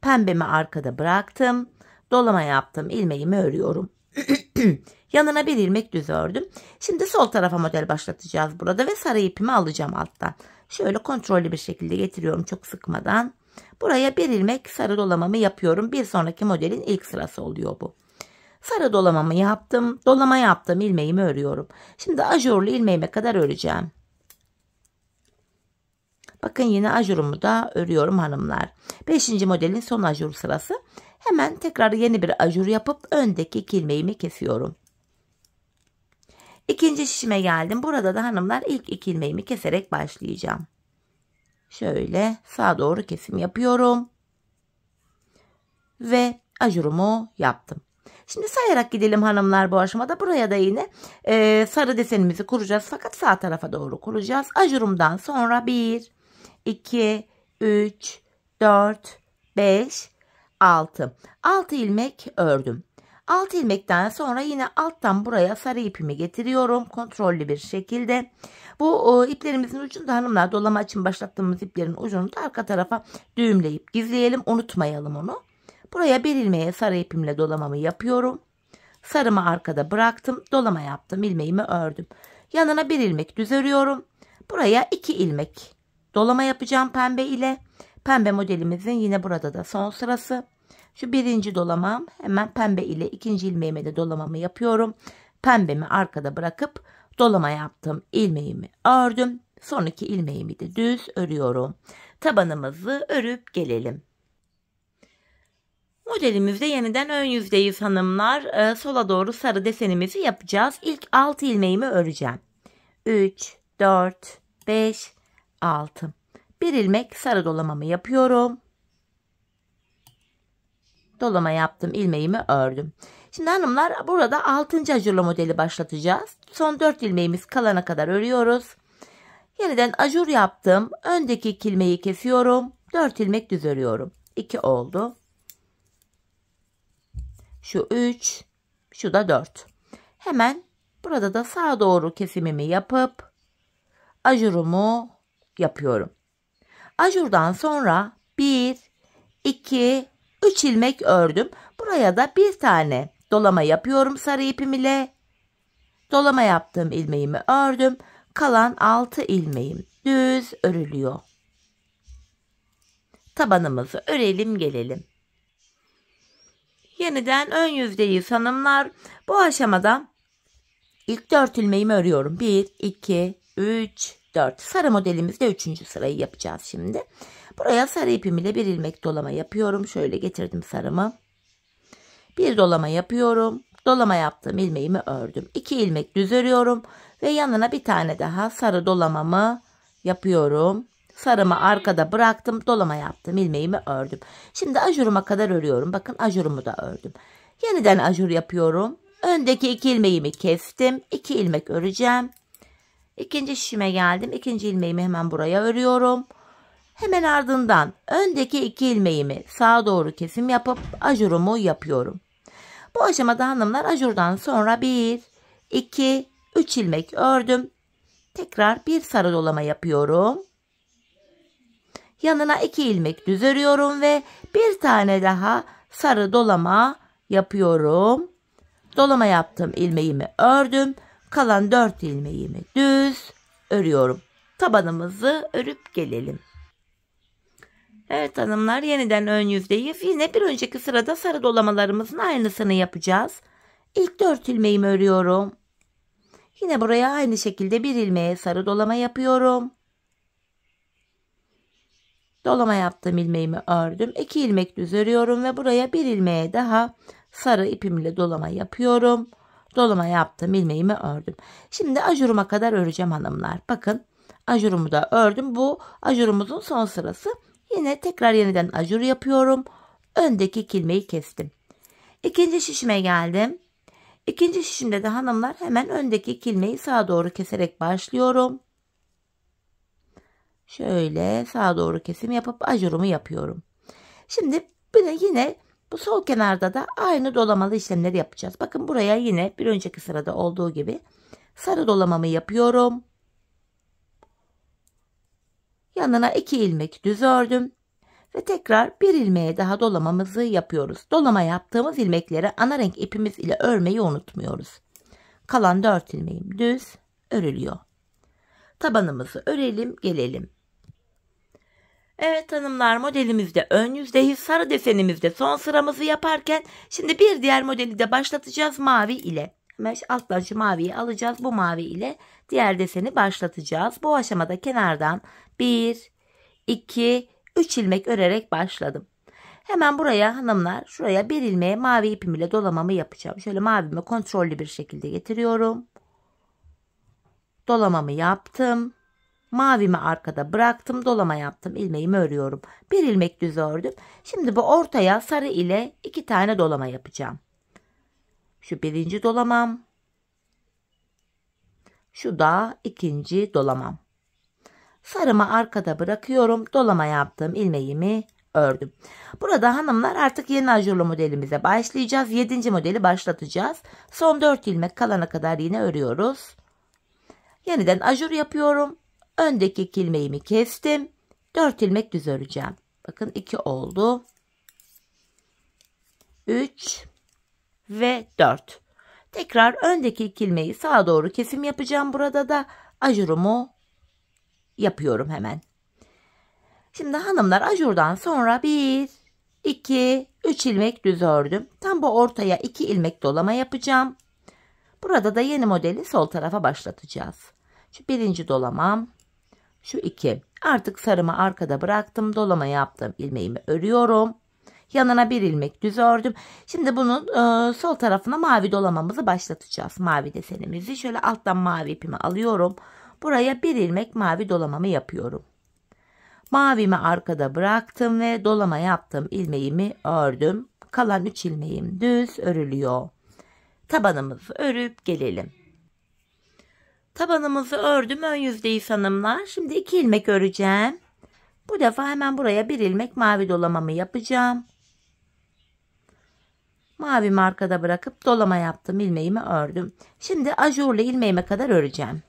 Pembemi arkada bıraktım. Dolama yaptım. ilmeğimi örüyorum. Yanına bir ilmek düz ördüm. Şimdi sol tarafa model başlatacağız burada ve sarı ipimi alacağım alttan. Şöyle kontrollü bir şekilde getiriyorum çok sıkmadan. Buraya bir ilmek sarı dolamamı yapıyorum. Bir sonraki modelin ilk sırası oluyor bu. Sarı dolamamı yaptım. Dolama yaptım. ilmeğimi örüyorum. Şimdi ajurlu ilmeğime kadar öreceğim. Bakın yine ajurumu da örüyorum hanımlar. Beşinci modelin son ajur sırası. Hemen tekrar yeni bir ajur yapıp öndeki iki ilmeğimi kesiyorum. İkinci şişime geldim. Burada da hanımlar ilk iki ilmeğimi keserek başlayacağım. Şöyle sağa doğru kesim yapıyorum. Ve ajurumu yaptım. Şimdi sayarak gidelim hanımlar bu aşamada. Buraya da yine e, sarı desenimizi kuracağız. Fakat sağ tarafa doğru kuracağız. Ajurumdan sonra 1, 2, 3, 4, 5, 6. 6 ilmek ördüm. 6 ilmekten sonra yine alttan buraya sarı ipimi getiriyorum kontrollü bir şekilde. Bu o, iplerimizin ucunu da hanımlar dolama için başlattığımız iplerin ucunu da arka tarafa düğümleyip gizleyelim unutmayalım onu. Buraya bir ilmeğe sarı ipimle dolamamı yapıyorum. Sarımı arkada bıraktım dolama yaptım ilmeğimi ördüm. Yanına bir ilmek düz örüyorum. Buraya iki ilmek dolama yapacağım pembe ile. Pembe modelimizin yine burada da son sırası. Şu birinci dolamam hemen pembe ile ikinci ilmeğime de dolamamı yapıyorum. Pembemi arkada bırakıp dolama yaptım. ilmeğimi ördüm. Son iki ilmeğimi de düz örüyorum. Tabanımızı örüp gelelim. Modelimizde yeniden ön yüzdeyiz hanımlar. Ee, sola doğru sarı desenimizi yapacağız. İlk 6 ilmeğimi öreceğim. 3, 4, 5, 6. Bir ilmek sarı dolamamı yapıyorum. Dolama yaptım ilmeğimi ördüm. Şimdi hanımlar burada 6. ajurla modeli başlatacağız. Son 4 ilmeğimiz kalana kadar örüyoruz. Yeniden ajur yaptım. Öndeki 2 ilmeği kesiyorum. 4 ilmek düz örüyorum. 2 oldu. Şu 3, şu da 4. Hemen burada da sağa doğru kesimimi yapıp ajurumu yapıyorum. Ajurdan sonra 1, 2, 3 ilmek ördüm. Buraya da bir tane dolama yapıyorum sarı ipim ile. Dolama yaptığım ilmeğimi ördüm. Kalan 6 ilmeğim düz örülüyor. Tabanımızı örelim gelelim. Yeniden ön yüzdeyiz hanımlar. Bu aşamada ilk 4 ilmeğimi örüyorum. 1, 2, 3, 4. Sarı modelimizde 3. sırayı yapacağız şimdi. Buraya sarı ipim ile bir ilmek dolama yapıyorum. Şöyle getirdim sarımı. Bir dolama yapıyorum. Dolama yaptığım ilmeğimi ördüm. 2 ilmek düz örüyorum ve yanına bir tane daha sarı dolamamı yapıyorum. Sarımı arkada bıraktım. Dolama yaptım. ilmeğimi ördüm. Şimdi ajuruma kadar örüyorum. Bakın ajurumu da ördüm. Yeniden ajur yapıyorum. Öndeki iki ilmeğimi kestim. 2 ilmek öreceğim. İkinci şişime geldim. İkinci ilmeğimi hemen buraya örüyorum. Hemen ardından öndeki iki ilmeğimi sağa doğru kesim yapıp ajurumu yapıyorum. Bu aşamada hanımlar ajurdan sonra 1, 2, 3 ilmek ördüm. Tekrar bir sarı dolama yapıyorum. Yanına iki ilmek düz örüyorum ve bir tane daha sarı dolama yapıyorum. Dolama yaptım ilmeğimi ördüm. Kalan dört ilmeğimi düz örüyorum. Tabanımızı örüp gelelim. Evet hanımlar yeniden ön yüzdeyiz. Yine bir önceki sırada sarı dolamalarımızın aynısını yapacağız. İlk dört ilmeğimi örüyorum. Yine buraya aynı şekilde bir ilmeğe sarı dolama yapıyorum. Dolama yaptığım ilmeğimi ördüm. 2 ilmek düz örüyorum ve buraya bir ilmeğe daha sarı ipimle dolama yapıyorum. Dolama yaptığım ilmeğimi ördüm. Şimdi ajuruma kadar öreceğim hanımlar. Bakın ajurumu da ördüm. Bu ajurumuzun son sırası. Yine tekrar yeniden ajur yapıyorum. Öndeki ilmeği kestim. İkinci şişime geldim. İkinci şişimde de hanımlar hemen öndeki ilmeği sağa doğru keserek başlıyorum. Şöyle sağa doğru kesim yapıp ajurumu yapıyorum. Şimdi bir yine bu sol kenarda da aynı dolamalı işlemleri yapacağız. Bakın buraya yine bir önceki sırada olduğu gibi sarı dolamamı yapıyorum. Yanına iki ilmek düz ördüm. Ve tekrar bir ilmeğe daha dolamamızı yapıyoruz. Dolama yaptığımız ilmekleri ana renk ipimiz ile örmeyi unutmuyoruz. Kalan dört ilmeğim düz örülüyor. Tabanımızı örelim gelelim. Evet hanımlar modelimizde ön yüzdeyiz. Sarı desenimizde son sıramızı yaparken şimdi bir diğer modeli de başlatacağız mavi ile. Hemen alttan şu maviyi alacağız. Bu mavi ile diğer deseni başlatacağız. Bu aşamada kenardan 1, 2, 3 ilmek örerek başladım. Hemen buraya hanımlar şuraya bir ilmeğe mavi ipim ile dolamamı yapacağım. Şöyle mavimi kontrollü bir şekilde getiriyorum. Dolamamı yaptım. Mavimi arkada bıraktım. Dolama yaptım. ilmeğimi örüyorum. Bir ilmek düz ördüm. Şimdi bu ortaya sarı ile iki tane dolama yapacağım. Şu birinci dolamam. Şu da ikinci dolamam. Sarımı arkada bırakıyorum. Dolama yaptığım ilmeğimi ördüm. Burada hanımlar artık yeni ajurlu modelimize başlayacağız. Yedinci modeli başlatacağız. Son dört ilmek kalana kadar yine örüyoruz. Yeniden ajur yapıyorum. Öndeki iki ilmeğimi kestim. 4 ilmek düz öreceğim. Bakın 2 oldu. 3 ve 4. Tekrar öndeki iki ilmeği sağa doğru kesim yapacağım. Burada da ajurumu yapıyorum hemen. Şimdi hanımlar ajurdan sonra 1, 2, 3 ilmek düz ördüm. Tam bu ortaya 2 ilmek dolama yapacağım. Burada da yeni modeli sol tarafa başlatacağız. Şu birinci dolamam. Şu iki. Artık sarımı arkada bıraktım. Dolama yaptım. ilmeğimi örüyorum. Yanına bir ilmek düz ördüm. Şimdi bunun e, sol tarafına mavi dolamamızı başlatacağız. Mavi desenimizi. Şöyle alttan mavi ipimi alıyorum. Buraya bir ilmek mavi dolamamı yapıyorum. Mavimi arkada bıraktım ve dolama yaptım. ilmeğimi ördüm. Kalan 3 ilmeğim düz örülüyor. Tabanımızı örüp gelelim. Tabanımızı ördüm ön yüzdeyiz hanımlar. Şimdi iki ilmek öreceğim. Bu defa hemen buraya bir ilmek mavi dolamamı yapacağım. Mavi arkada bırakıp dolama yaptım. ilmeğimi ördüm. Şimdi ajurlu ilmeğime kadar öreceğim.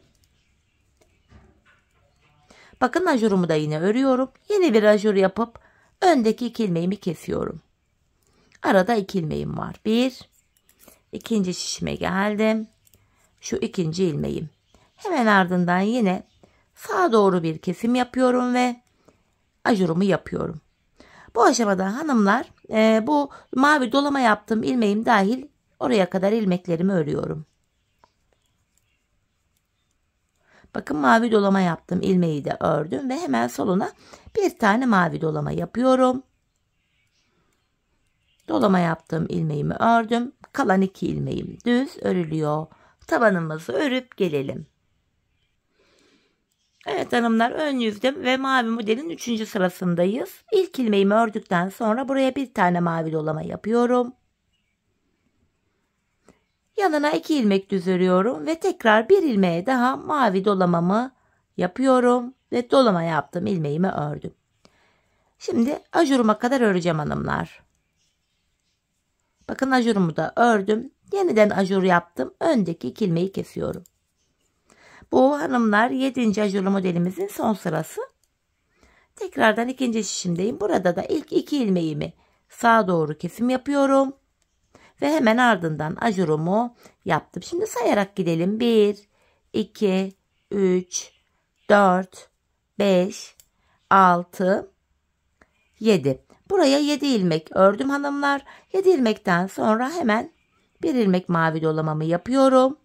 Bakın ajurumu da yine örüyorum. Yeni bir ajur yapıp öndeki iki ilmeğimi kesiyorum. Arada iki ilmeğim var. Bir, ikinci şişime geldim. Şu ikinci ilmeğim. Hemen ardından yine sağa doğru bir kesim yapıyorum ve ajurumu yapıyorum. Bu aşamada hanımlar e, bu mavi dolama yaptığım ilmeğim dahil oraya kadar ilmeklerimi örüyorum. Bakın mavi dolama yaptım ilmeği de ördüm ve hemen soluna bir tane mavi dolama yapıyorum. Dolama yaptığım ilmeğimi ördüm. Kalan iki ilmeğim düz örülüyor. Tabanımızı örüp gelelim. Evet hanımlar ön yüzde ve mavi modelin 3. sırasındayız. İlk ilmeğimi ördükten sonra buraya bir tane mavi dolama yapıyorum. Yanına iki ilmek düz örüyorum ve tekrar bir ilmeğe daha mavi dolamamı yapıyorum ve dolama yaptım ilmeğimi ördüm. Şimdi ajuruma kadar öreceğim hanımlar. Bakın ajurumu da ördüm. Yeniden ajur yaptım. Öndeki ilmeği kesiyorum. Bu hanımlar 7. ajurlu modelimizin son sırası. Tekrardan ikinci şişimdeyim. Burada da ilk iki ilmeğimi sağa doğru kesim yapıyorum. Ve hemen ardından ajurumu yaptım. Şimdi sayarak gidelim. 1, 2, 3, 4, 5, 6, 7. Buraya 7 ilmek ördüm hanımlar. 7 ilmekten sonra hemen bir ilmek mavi dolamamı yapıyorum.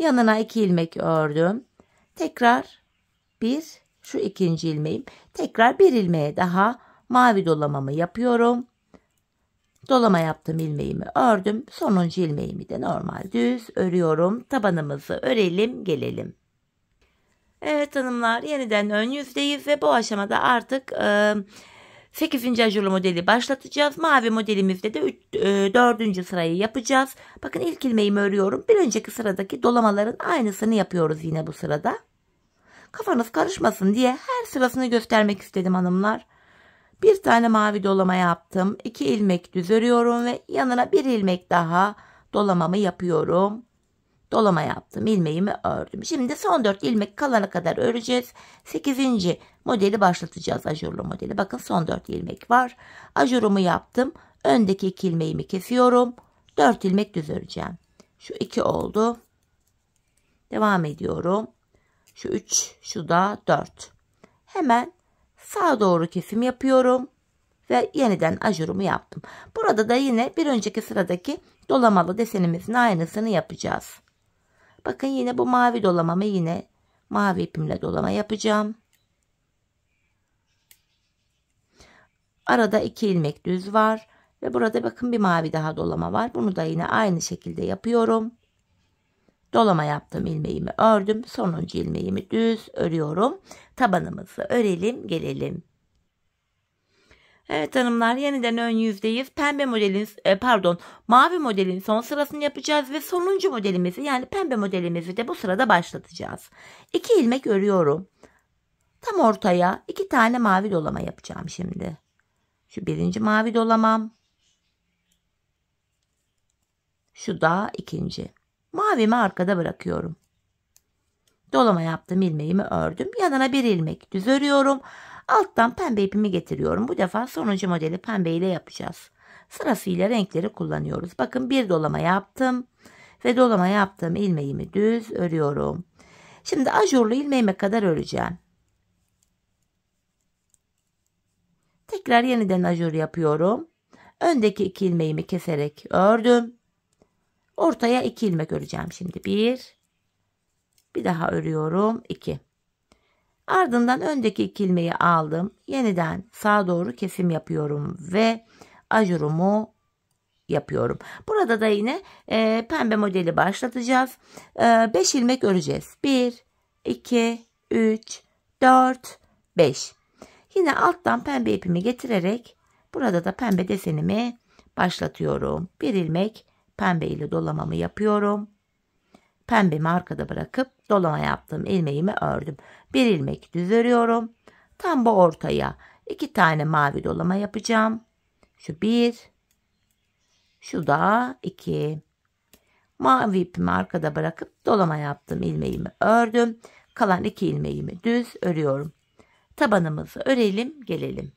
Yanına 2 ilmek ördüm. Tekrar bir şu ikinci ilmeğim. Tekrar bir ilmeğe daha mavi dolamamı yapıyorum. Dolama yaptım ilmeğimi ördüm. Sonuncu ilmeğimi de normal düz örüyorum. Tabanımızı örelim gelelim. Evet hanımlar yeniden ön yüzdeyiz ve bu aşamada artık e, 8. ajurlu modeli başlatacağız. Mavi modelimizde de 4. sırayı yapacağız. Bakın ilk ilmeğimi örüyorum. Bir önceki sıradaki dolamaların aynısını yapıyoruz yine bu sırada. Kafanız karışmasın diye her sırasını göstermek istedim hanımlar. Bir tane mavi dolama yaptım. 2 ilmek düz örüyorum ve yanına bir ilmek daha dolamamı yapıyorum dolama yaptım. ilmeğimi ördüm. Şimdi son 4 ilmek kalana kadar öreceğiz. 8. modeli başlatacağız ajurlu modeli. Bakın son 4 ilmek var. Ajurumu yaptım. Öndeki 2 ilmeğimi kesiyorum. 4 ilmek düz öreceğim. Şu 2 oldu. Devam ediyorum. Şu 3, şu da 4. Hemen sağa doğru kesim yapıyorum ve yeniden ajurumu yaptım. Burada da yine bir önceki sıradaki dolamalı desenimizin aynısını yapacağız. Bakın yine bu mavi dolamamı yine mavi ipimle dolama yapacağım. Arada iki ilmek düz var. Ve burada bakın bir mavi daha dolama var. Bunu da yine aynı şekilde yapıyorum. Dolama yaptım ilmeğimi ördüm. Sonuncu ilmeğimi düz örüyorum. Tabanımızı örelim gelelim. Evet hanımlar yeniden ön yüzdeyiz. Pembe modelin e, pardon mavi modelin son sırasını yapacağız ve sonuncu modelimizi yani pembe modelimizi de bu sırada başlatacağız. İki ilmek örüyorum. Tam ortaya iki tane mavi dolama yapacağım şimdi. Şu birinci mavi dolamam. Şu da ikinci. Mavimi arkada bırakıyorum. Dolama yaptım ilmeğimi ördüm. Yanına bir ilmek düz örüyorum. Alttan pembe ipimi getiriyorum. Bu defa sonuncu modeli pembe ile yapacağız. Sırasıyla renkleri kullanıyoruz. Bakın bir dolama yaptım. Ve dolama yaptığım ilmeğimi düz örüyorum. Şimdi ajurlu ilmeğime kadar öreceğim. Tekrar yeniden ajur yapıyorum. Öndeki iki ilmeğimi keserek ördüm. Ortaya iki ilmek öreceğim şimdi. Bir. Bir daha örüyorum. iki. Ardından öndeki iki ilmeği aldım. Yeniden sağa doğru kesim yapıyorum ve ajurumu yapıyorum. Burada da yine e, pembe modeli başlatacağız. 5 e, ilmek öreceğiz. 1, 2, 3, 4, 5. Yine alttan pembe ipimi getirerek burada da pembe desenimi başlatıyorum. Bir ilmek pembe ile dolamamı yapıyorum. Pembemi arkada bırakıp dolama yaptığım ilmeğimi ördüm. Bir ilmek düz örüyorum. Tam bu ortaya iki tane mavi dolama yapacağım. Şu bir, şu da iki. Mavi ipimi arkada bırakıp dolama yaptım ilmeğimi ördüm. Kalan iki ilmeğimi düz örüyorum. Tabanımızı örelim gelelim.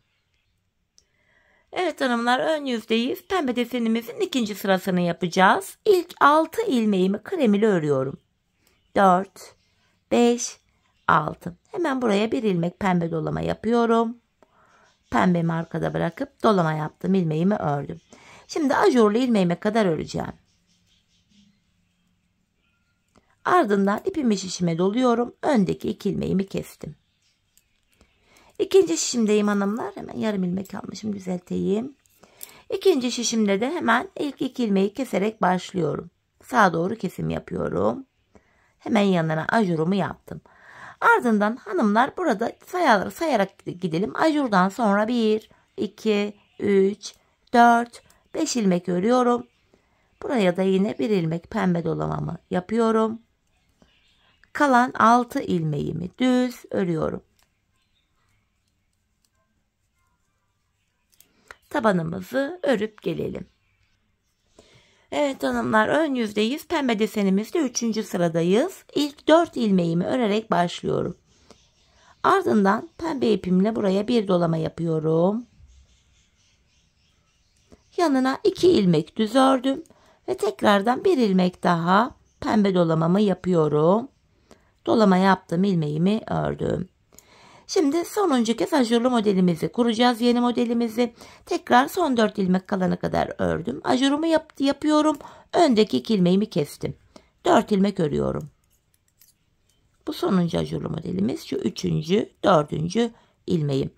Evet hanımlar ön yüzdeyiz. Pembe desenimizin ikinci sırasını yapacağız. İlk 6 ilmeğimi krem ile örüyorum. 4, 5, 6. Hemen buraya bir ilmek pembe dolama yapıyorum. Pembemi arkada bırakıp dolama yaptım. ilmeğimi ördüm. Şimdi ajurlu ilmeğime kadar öreceğim. Ardından ipimi şişime doluyorum. Öndeki iki ilmeğimi kestim. İkinci şişimdeyim hanımlar. Hemen yarım ilmek almışım düzelteyim. İkinci şişimde de hemen ilk iki ilmeği keserek başlıyorum. Sağa doğru kesim yapıyorum. Hemen yanına ajurumu yaptım. Ardından hanımlar burada sayar, sayarak gidelim. Ajurdan sonra 1, 2, 3, 4, 5 ilmek örüyorum. Buraya da yine bir ilmek pembe dolamamı yapıyorum. Kalan 6 ilmeğimi düz örüyorum. tabanımızı örüp gelelim. Evet hanımlar ön yüzdeyiz. Pembe desenimizde 3. sıradayız. İlk 4 ilmeğimi örerek başlıyorum. Ardından pembe ipimle buraya bir dolama yapıyorum. Yanına iki ilmek düz ördüm ve tekrardan bir ilmek daha pembe dolamamı yapıyorum. Dolama yaptım ilmeğimi ördüm. Şimdi sonuncu kez ajurlu modelimizi kuracağız. Yeni modelimizi tekrar son 4 ilmek kalana kadar ördüm. Ajurumu yap yapıyorum. Öndeki 2 ilmeğimi kestim. 4 ilmek örüyorum. Bu sonuncu ajurlu modelimiz. Şu üçüncü, dördüncü ilmeğim.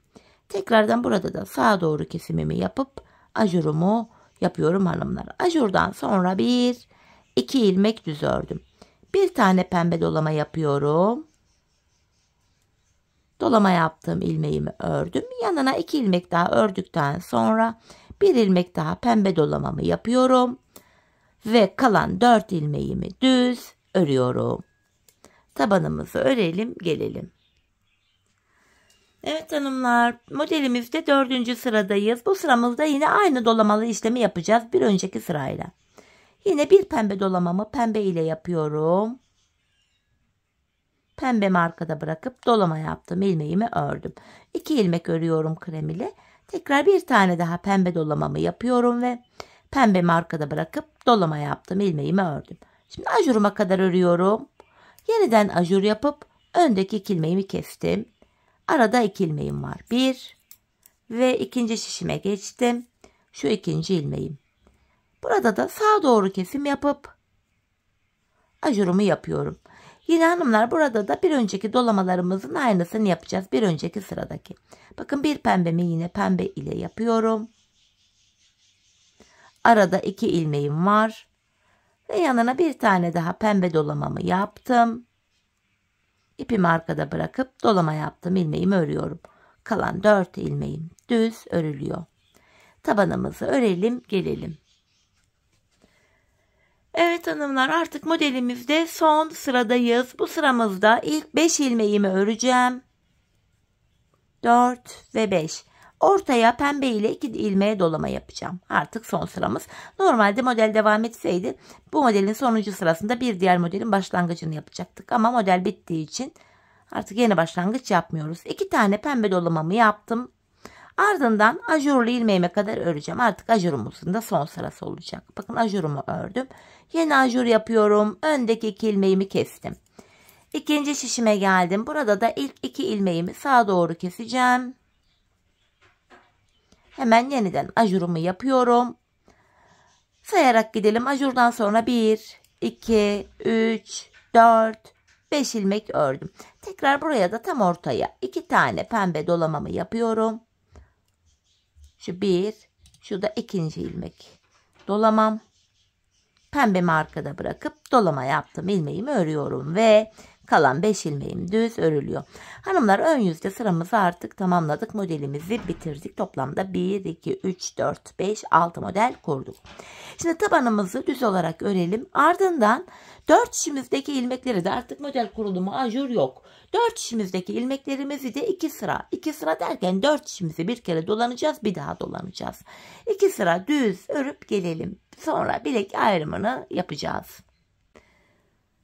Tekrardan burada da sağa doğru kesimimi yapıp ajurumu yapıyorum hanımlar. Ajurdan sonra bir, iki ilmek düz ördüm. Bir tane pembe dolama yapıyorum. Dolama yaptığım ilmeğimi ördüm. Yanına iki ilmek daha ördükten sonra bir ilmek daha pembe dolamamı yapıyorum. Ve kalan dört ilmeğimi düz örüyorum. Tabanımızı örelim gelelim. Evet hanımlar modelimizde dördüncü sıradayız. Bu sıramızda yine aynı dolamalı işlemi yapacağız bir önceki sırayla. Yine bir pembe dolamamı pembe ile yapıyorum. Pembemi arkada bırakıp dolama yaptım. ilmeğimi ördüm. 2 ilmek örüyorum krem ile. Tekrar bir tane daha pembe dolamamı yapıyorum ve pembemi arkada bırakıp dolama yaptım. ilmeğimi ördüm. Şimdi ajuruma kadar örüyorum. Yeniden ajur yapıp öndeki iki ilmeğimi kestim. Arada iki ilmeğim var. Bir ve ikinci şişime geçtim. Şu ikinci ilmeğim. Burada da sağa doğru kesim yapıp ajurumu yapıyorum. Yine hanımlar burada da bir önceki dolamalarımızın aynısını yapacağız. Bir önceki sıradaki. Bakın bir pembemi yine pembe ile yapıyorum. Arada iki ilmeğim var. Ve yanına bir tane daha pembe dolamamı yaptım. İpimi arkada bırakıp dolama yaptım. ilmeğimi örüyorum. Kalan dört ilmeğim düz örülüyor. Tabanımızı örelim gelelim. Evet hanımlar artık modelimizde son sıradayız. Bu sıramızda ilk 5 ilmeğimi öreceğim. 4 ve 5. Ortaya pembe ile 2 ilmeğe dolama yapacağım. Artık son sıramız. Normalde model devam etseydi bu modelin sonuncu sırasında bir diğer modelin başlangıcını yapacaktık. Ama model bittiği için artık yeni başlangıç yapmıyoruz. 2 tane pembe dolamamı yaptım. Ardından ajurlu ilmeğime kadar öreceğim. Artık ajurumuzun da son sırası olacak. Bakın ajurumu ördüm. Yeni ajur yapıyorum. Öndeki iki ilmeğimi kestim. İkinci şişime geldim. Burada da ilk iki ilmeğimi sağa doğru keseceğim. Hemen yeniden ajurumu yapıyorum. Sayarak gidelim. Ajurdan sonra 1, 2, 3, 4, 5 ilmek ördüm. Tekrar buraya da tam ortaya iki tane pembe dolamamı yapıyorum. Şu bir, şu da ikinci ilmek. Dolamam. Pembemi arkada bırakıp dolama yaptım. ilmeğimi örüyorum ve kalan 5 ilmeğim düz örülüyor. Hanımlar ön yüzde sıramızı artık tamamladık. Modelimizi bitirdik. Toplamda 1, 2, 3, 4, 5, 6 model kurduk. Şimdi tabanımızı düz olarak örelim. Ardından 4 şişimizdeki ilmekleri de artık model kurulumu ajur yok. 4 şişimizdeki ilmeklerimizi de 2 sıra. 2 sıra derken 4 şişimizi bir kere dolanacağız bir daha dolanacağız. 2 sıra düz örüp gelelim. Sonra bilek ayrımını yapacağız.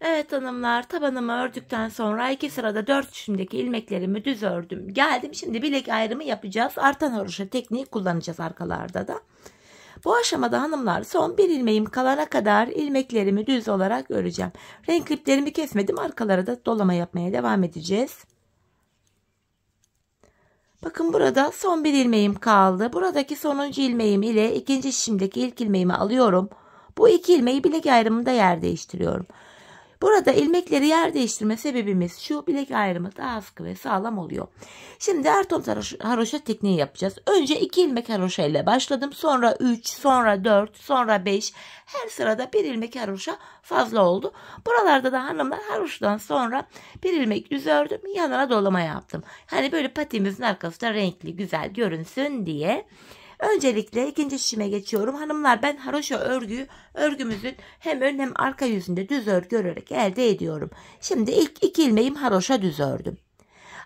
Evet hanımlar tabanımı ördükten sonra iki sırada dört şişimdeki ilmeklerimi düz ördüm. Geldim şimdi bilek ayrımı yapacağız. Artan haroşa tekniği kullanacağız arkalarda da. Bu aşamada hanımlar son bir ilmeğim kalana kadar ilmeklerimi düz olarak öreceğim. Renk iplerimi kesmedim. Arkalara da dolama yapmaya devam edeceğiz. Bakın burada son bir ilmeğim kaldı. Buradaki sonuncu ilmeğim ile ikinci şişimdeki ilk ilmeğimi alıyorum. Bu iki ilmeği bilek ayrımında yer değiştiriyorum. Burada ilmekleri yer değiştirme sebebimiz şu bilek ayrımı daha sıkı ve sağlam oluyor. Şimdi Erton haroşa tekniği yapacağız. Önce 2 ilmek haroşa ile başladım. Sonra 3, sonra 4, sonra 5. Her sırada bir ilmek haroşa fazla oldu. Buralarda da hanımlar haroşadan sonra bir ilmek düz ördüm. Yanına dolama yaptım. Hani böyle patimizin arkasında renkli güzel görünsün diye. Öncelikle ikinci şişime geçiyorum. Hanımlar ben haroşa örgüyü örgümüzün hem ön hem arka yüzünde düz örgü örerek elde ediyorum. Şimdi ilk iki ilmeğim haroşa düz ördüm.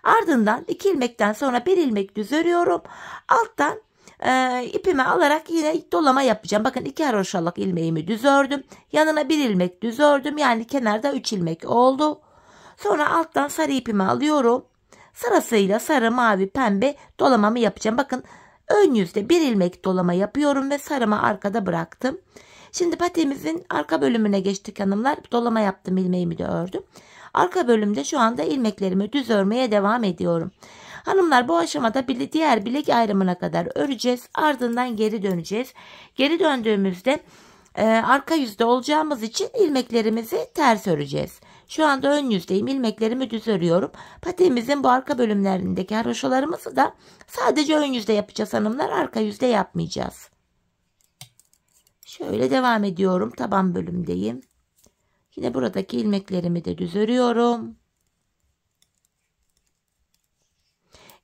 Ardından iki ilmekten sonra bir ilmek düz örüyorum. Alttan e, ipimi alarak yine dolama yapacağım. Bakın iki haroşalık ilmeğimi düz ördüm. Yanına bir ilmek düz ördüm. Yani kenarda üç ilmek oldu. Sonra alttan sarı ipimi alıyorum. Sırasıyla sarı, mavi, pembe dolamamı yapacağım. Bakın ön yüzde bir ilmek dolama yapıyorum ve sarımı arkada bıraktım. Şimdi patiğimizin arka bölümüne geçtik hanımlar. Dolama yaptım ilmeğimi de ördüm. Arka bölümde şu anda ilmeklerimi düz örmeye devam ediyorum. Hanımlar bu aşamada bir diğer bilek ayrımına kadar öreceğiz. Ardından geri döneceğiz. Geri döndüğümüzde e, arka yüzde olacağımız için ilmeklerimizi ters öreceğiz. Şu anda ön yüzdeyim. ilmeklerimi düz örüyorum. Patiğimizin bu arka bölümlerindeki haroşalarımızı da sadece ön yüzde yapacağız hanımlar. Arka yüzde yapmayacağız. Şöyle devam ediyorum. Taban bölümdeyim. Yine buradaki ilmeklerimi de düz örüyorum.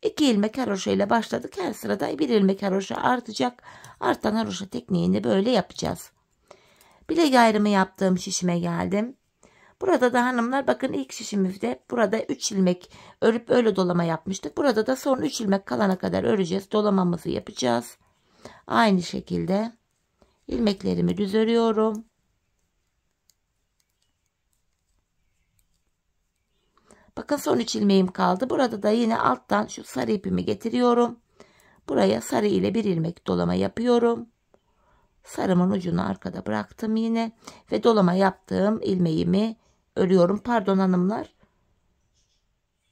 İki ilmek haroşa ile başladık. Her sırada bir ilmek haroşa artacak. Artan haroşa tekniğini böyle yapacağız. Bilek ayrımı yaptığım şişime geldim. Burada da hanımlar bakın ilk şişimizde burada 3 ilmek örüp öyle dolama yapmıştık. Burada da son 3 ilmek kalana kadar öreceğiz. Dolamamızı yapacağız. Aynı şekilde ilmeklerimi düz örüyorum. Bakın son 3 ilmeğim kaldı. Burada da yine alttan şu sarı ipimi getiriyorum. Buraya sarı ile bir ilmek dolama yapıyorum. Sarımın ucunu arkada bıraktım yine ve dolama yaptığım ilmeğimi örüyorum. Pardon hanımlar.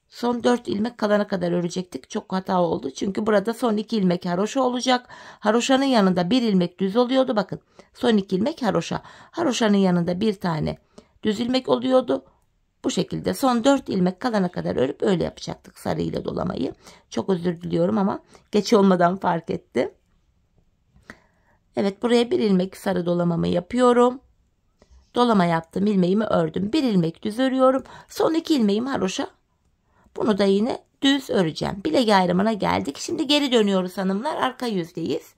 Son 4 ilmek kalana kadar örecektik. Çok hata oldu. Çünkü burada son 2 ilmek haroşa olacak. Haroşanın yanında bir ilmek düz oluyordu. Bakın son 2 ilmek haroşa. Haroşanın yanında bir tane düz ilmek oluyordu. Bu şekilde son 4 ilmek kalana kadar örüp öyle yapacaktık sarı ile dolamayı. Çok özür diliyorum ama geç olmadan fark ettim. Evet buraya bir ilmek sarı dolamamı yapıyorum. Dolama yaptım ilmeğimi ördüm. Bir ilmek düz örüyorum. Son iki ilmeğim haroşa. Bunu da yine düz öreceğim. Bilek ayrımına geldik. Şimdi geri dönüyoruz hanımlar. Arka yüzdeyiz.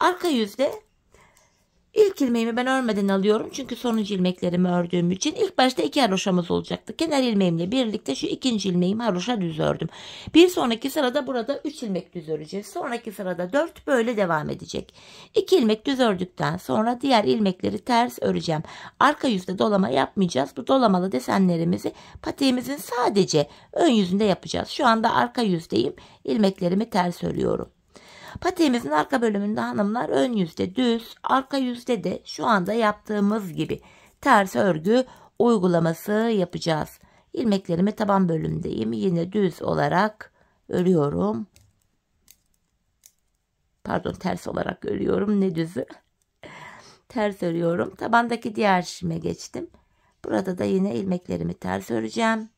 Arka yüzde İlk ilmeğimi ben örmeden alıyorum çünkü sonuncu ilmeklerimi ördüğüm için ilk başta iki haroşamız olacaktı. Kenar ilmeğimle birlikte şu ikinci ilmeğimi haroşa düz ördüm. Bir sonraki sırada burada üç ilmek düz öreceğiz. Sonraki sırada dört böyle devam edecek. İki ilmek düz ördükten sonra diğer ilmekleri ters öreceğim. Arka yüzde dolama yapmayacağız. Bu dolamalı desenlerimizi patiğimizin sadece ön yüzünde yapacağız. Şu anda arka yüzdeyim. İlmeklerimi ters örüyorum. Patiğimizin arka bölümünde hanımlar ön yüzde düz, arka yüzde de şu anda yaptığımız gibi ters örgü uygulaması yapacağız. İlmeklerimi taban bölümdeyim. Yine düz olarak örüyorum. Pardon ters olarak örüyorum. Ne düzü? ters örüyorum. Tabandaki diğer şişime geçtim. Burada da yine ilmeklerimi ters öreceğim.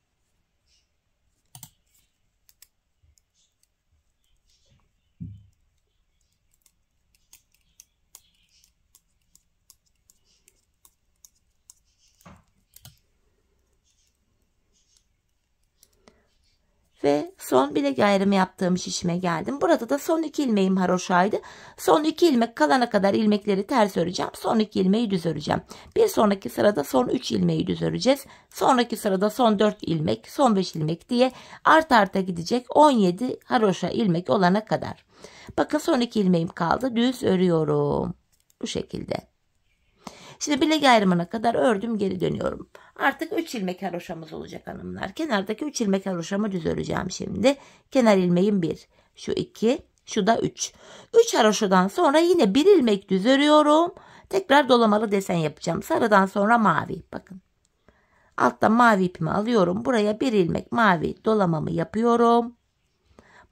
Ve son bilek ayrımı yaptığım şişime geldim. Burada da son iki ilmeğim haroşaydı. Son iki ilmek kalana kadar ilmekleri ters öreceğim. Son iki ilmeği düz öreceğim. Bir sonraki sırada son üç ilmeği düz öreceğiz. Sonraki sırada son dört ilmek, son beş ilmek diye art arta gidecek 17 haroşa ilmek olana kadar. Bakın son iki ilmeğim kaldı. Düz örüyorum. Bu şekilde. Şimdi bilek ayrımına kadar ördüm geri dönüyorum. Artık 3 ilmek haroşamız olacak hanımlar. Kenardaki 3 ilmek haroşamı düz öreceğim şimdi. Kenar ilmeğim 1. Şu 2. Şu da 3. 3 haroşadan sonra yine 1 ilmek düz örüyorum. Tekrar dolamalı desen yapacağım. Sarıdan sonra mavi. Bakın. Alttan mavi ipimi alıyorum. Buraya bir ilmek mavi dolamamı yapıyorum.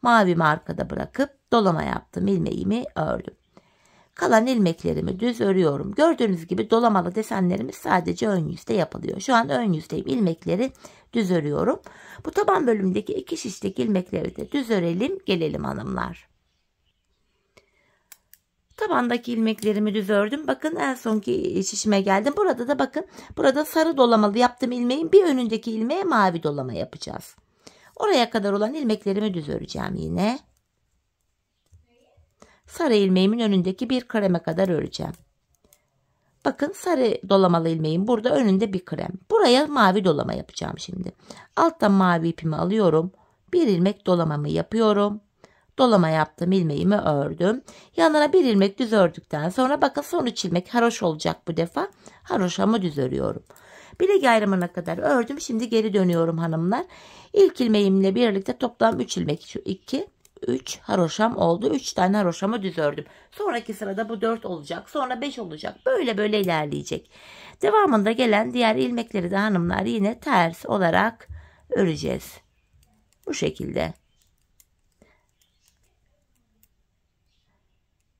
Mavimi arkada bırakıp dolama yaptım. ilmeğimi ördüm. Kalan ilmeklerimi düz örüyorum. Gördüğünüz gibi dolamalı desenlerimiz sadece ön yüzde yapılıyor. Şu an ön yüzdeyim. ilmekleri düz örüyorum. Bu taban bölümündeki iki şişteki ilmekleri de düz örelim. Gelelim hanımlar. Tabandaki ilmeklerimi düz ördüm. Bakın en sonki şişime geldim. Burada da bakın burada sarı dolamalı yaptığım ilmeğin bir önündeki ilmeğe mavi dolama yapacağız. Oraya kadar olan ilmeklerimi düz öreceğim yine sarı ilmeğimin önündeki bir kreme kadar öreceğim. Bakın sarı dolamalı ilmeğim burada önünde bir krem. Buraya mavi dolama yapacağım şimdi. Alttan mavi ipimi alıyorum. Bir ilmek dolamamı yapıyorum. Dolama yaptım ilmeğimi ördüm. Yanına bir ilmek düz ördükten sonra bakın son üç ilmek haroş olacak bu defa. Haroşamı düz örüyorum. Bilek ayrımına kadar ördüm. Şimdi geri dönüyorum hanımlar. İlk ilmeğimle birlikte toplam 3 ilmek. Şu 2, 3 haroşam oldu. 3 tane haroşamı düz ördüm. Sonraki sırada bu 4 olacak. Sonra 5 olacak. Böyle böyle ilerleyecek. Devamında gelen diğer ilmekleri de hanımlar yine ters olarak öreceğiz. Bu şekilde.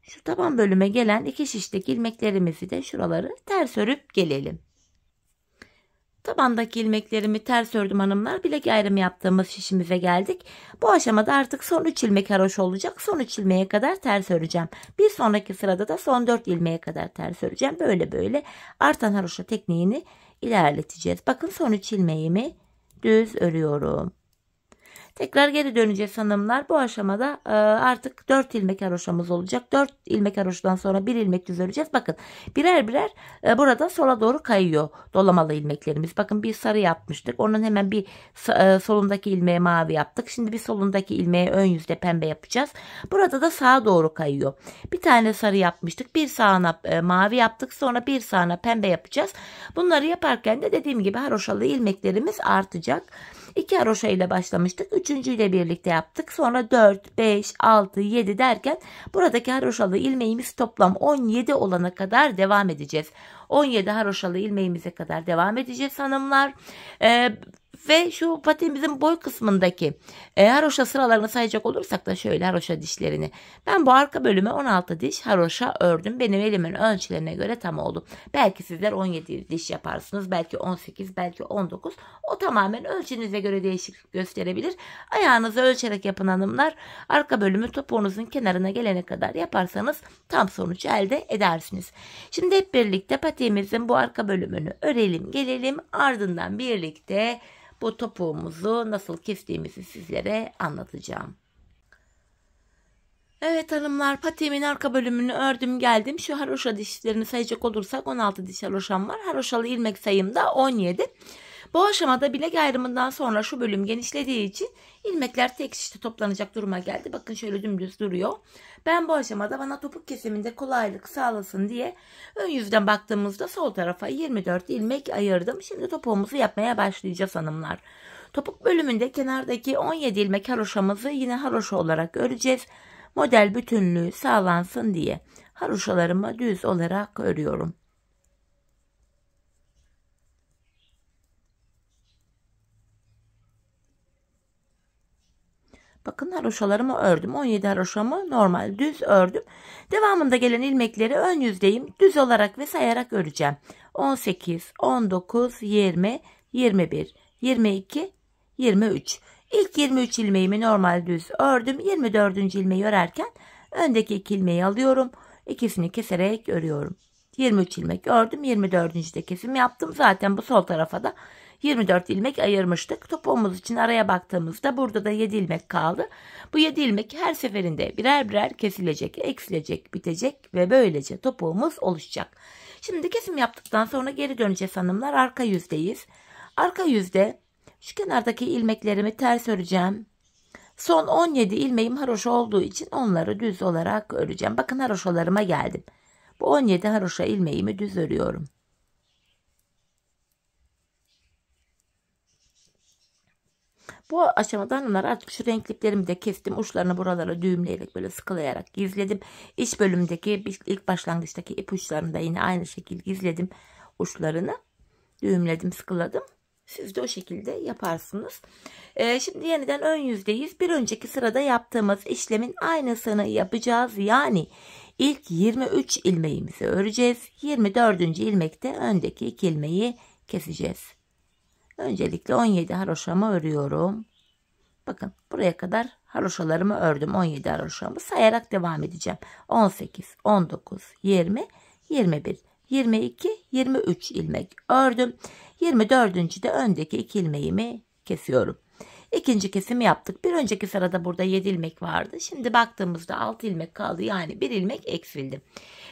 Şu taban bölüme gelen iki şişteki ilmeklerimizi de şuraları ters örüp gelelim. Tabandaki ilmeklerimi ters ördüm hanımlar. Bilek ayrımı yaptığımız şişimize geldik. Bu aşamada artık son 3 ilmek haroş olacak. Son 3 ilmeğe kadar ters öreceğim. Bir sonraki sırada da son 4 ilmeğe kadar ters öreceğim. Böyle böyle artan haroşa tekniğini ilerleteceğiz. Bakın son 3 ilmeğimi düz örüyorum. Tekrar geri döneceğiz hanımlar. Bu aşamada e, artık 4 ilmek haroşamız olacak. 4 ilmek haroşadan sonra 1 ilmek düz öreceğiz. Bakın birer birer e, burada sola doğru kayıyor dolamalı ilmeklerimiz. Bakın bir sarı yapmıştık. Onun hemen bir e, solundaki ilmeğe mavi yaptık. Şimdi bir solundaki ilmeğe ön yüzde pembe yapacağız. Burada da sağa doğru kayıyor. Bir tane sarı yapmıştık. Bir sağına mavi yaptık. Sonra bir sağına pembe yapacağız. Bunları yaparken de dediğim gibi haroşalı ilmeklerimiz artacak. İki haroşa ile başlamıştık. Üçüncü ile birlikte yaptık. Sonra 4, 5, 6, 7 derken buradaki haroşalı ilmeğimiz toplam 17 olana kadar devam edeceğiz. 17 haroşalı ilmeğimize kadar devam edeceğiz hanımlar. Ee, ve şu patiğimizin boy kısmındaki e, haroşa sıralarını sayacak olursak da şöyle haroşa dişlerini. Ben bu arka bölüme 16 diş haroşa ördüm. Benim elimin ölçülerine göre tam oldu. Belki sizler 17 diş yaparsınız. Belki 18, belki 19. O tamamen ölçünüze göre değişiklik gösterebilir. Ayağınızı ölçerek yapın hanımlar. Arka bölümü topuğunuzun kenarına gelene kadar yaparsanız tam sonuç elde edersiniz. Şimdi hep birlikte patiğimizin bu arka bölümünü örelim gelelim. Ardından birlikte bu topuğumuzu nasıl kestiğimizi sizlere anlatacağım. Evet hanımlar patiğimin arka bölümünü ördüm geldim. Şu haroşa dişlerini sayacak olursak 16 diş haroşam var. Haroşalı ilmek sayım da 17. Bu aşamada bilek ayrımından sonra şu bölüm genişlediği için ilmekler tek şişte toplanacak duruma geldi. Bakın şöyle dümdüz duruyor. Ben bu aşamada bana topuk kesiminde kolaylık sağlasın diye ön yüzden baktığımızda sol tarafa 24 ilmek ayırdım. Şimdi topuğumuzu yapmaya başlayacağız hanımlar. Topuk bölümünde kenardaki 17 ilmek haroşamızı yine haroşa olarak öreceğiz. Model bütünlüğü sağlansın diye haroşalarımı düz olarak örüyorum. Bakın haroşalarımı ördüm. 17 haroşamı normal düz ördüm. Devamında gelen ilmekleri ön yüzdeyim. Düz olarak ve sayarak öreceğim. 18, 19, 20, 21, 22, 23. İlk 23 ilmeğimi normal düz ördüm. 24. ilmeği örerken öndeki iki ilmeği alıyorum. İkisini keserek örüyorum. 23 ilmek ördüm. 24. de kesim yaptım. Zaten bu sol tarafa da 24 ilmek ayırmıştık. Topuğumuz için araya baktığımızda burada da 7 ilmek kaldı. Bu 7 ilmek her seferinde birer birer kesilecek, eksilecek, bitecek ve böylece topuğumuz oluşacak. Şimdi kesim yaptıktan sonra geri döneceğiz hanımlar. Arka yüzdeyiz. Arka yüzde şu kenardaki ilmeklerimi ters öreceğim. Son 17 ilmeğim haroşa olduğu için onları düz olarak öreceğim. Bakın haroşalarıma geldim. Bu 17 haroşa ilmeğimi düz örüyorum. Bu aşamada hanımlar artık şu renkliklerimi de kestim. Uçlarını buralara düğümleyerek böyle sıkılayarak gizledim. İç bölümdeki ilk başlangıçtaki ipuçlarını da yine aynı şekilde gizledim. Uçlarını düğümledim sıkıladım. Siz de o şekilde yaparsınız. Ee, şimdi yeniden ön yüzdeyiz. Bir önceki sırada yaptığımız işlemin aynısını yapacağız. Yani ilk 23 ilmeğimizi öreceğiz. 24. ilmekte öndeki iki ilmeği keseceğiz. Öncelikle 17 haroşamı örüyorum. Bakın buraya kadar haroşalarımı ördüm. 17 haroşamı sayarak devam edeceğim. 18, 19, 20, 21, 22, 23 ilmek ördüm. 24. de öndeki iki ilmeğimi kesiyorum. İkinci kesimi yaptık. Bir önceki sırada burada 7 ilmek vardı. Şimdi baktığımızda 6 ilmek kaldı. Yani 1 ilmek eksildi.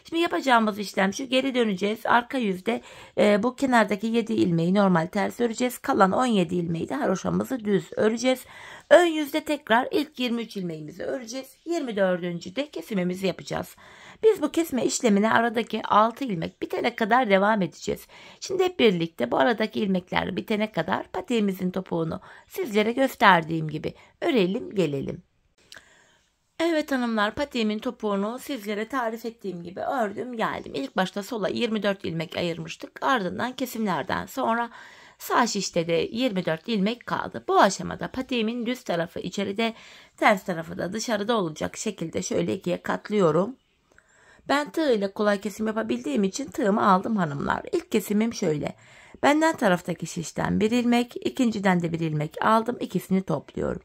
Şimdi yapacağımız işlem şu. Geri döneceğiz. Arka yüzde e, bu kenardaki 7 ilmeği normal ters öreceğiz. Kalan 17 ilmeği de haroşamızı düz öreceğiz. Ön yüzde tekrar ilk 23 ilmeğimizi öreceğiz. 24. de kesimimizi yapacağız. Biz bu kesme işlemine aradaki 6 ilmek bitene kadar devam edeceğiz. Şimdi hep birlikte bu aradaki ilmekler bitene kadar patiğimizin topuğunu sizlere gösterdiğim gibi örelim gelelim. Evet hanımlar patiğimin topuğunu sizlere tarif ettiğim gibi ördüm geldim. İlk başta sola 24 ilmek ayırmıştık. Ardından kesimlerden sonra sağ şişte de 24 ilmek kaldı. Bu aşamada patiğimin düz tarafı içeride ters tarafı da dışarıda olacak şekilde şöyle ikiye katlıyorum. Ben tığ ile kolay kesim yapabildiğim için tığımı aldım hanımlar. İlk kesimim şöyle. Benden taraftaki şişten bir ilmek, ikinciden de bir ilmek aldım. İkisini topluyorum.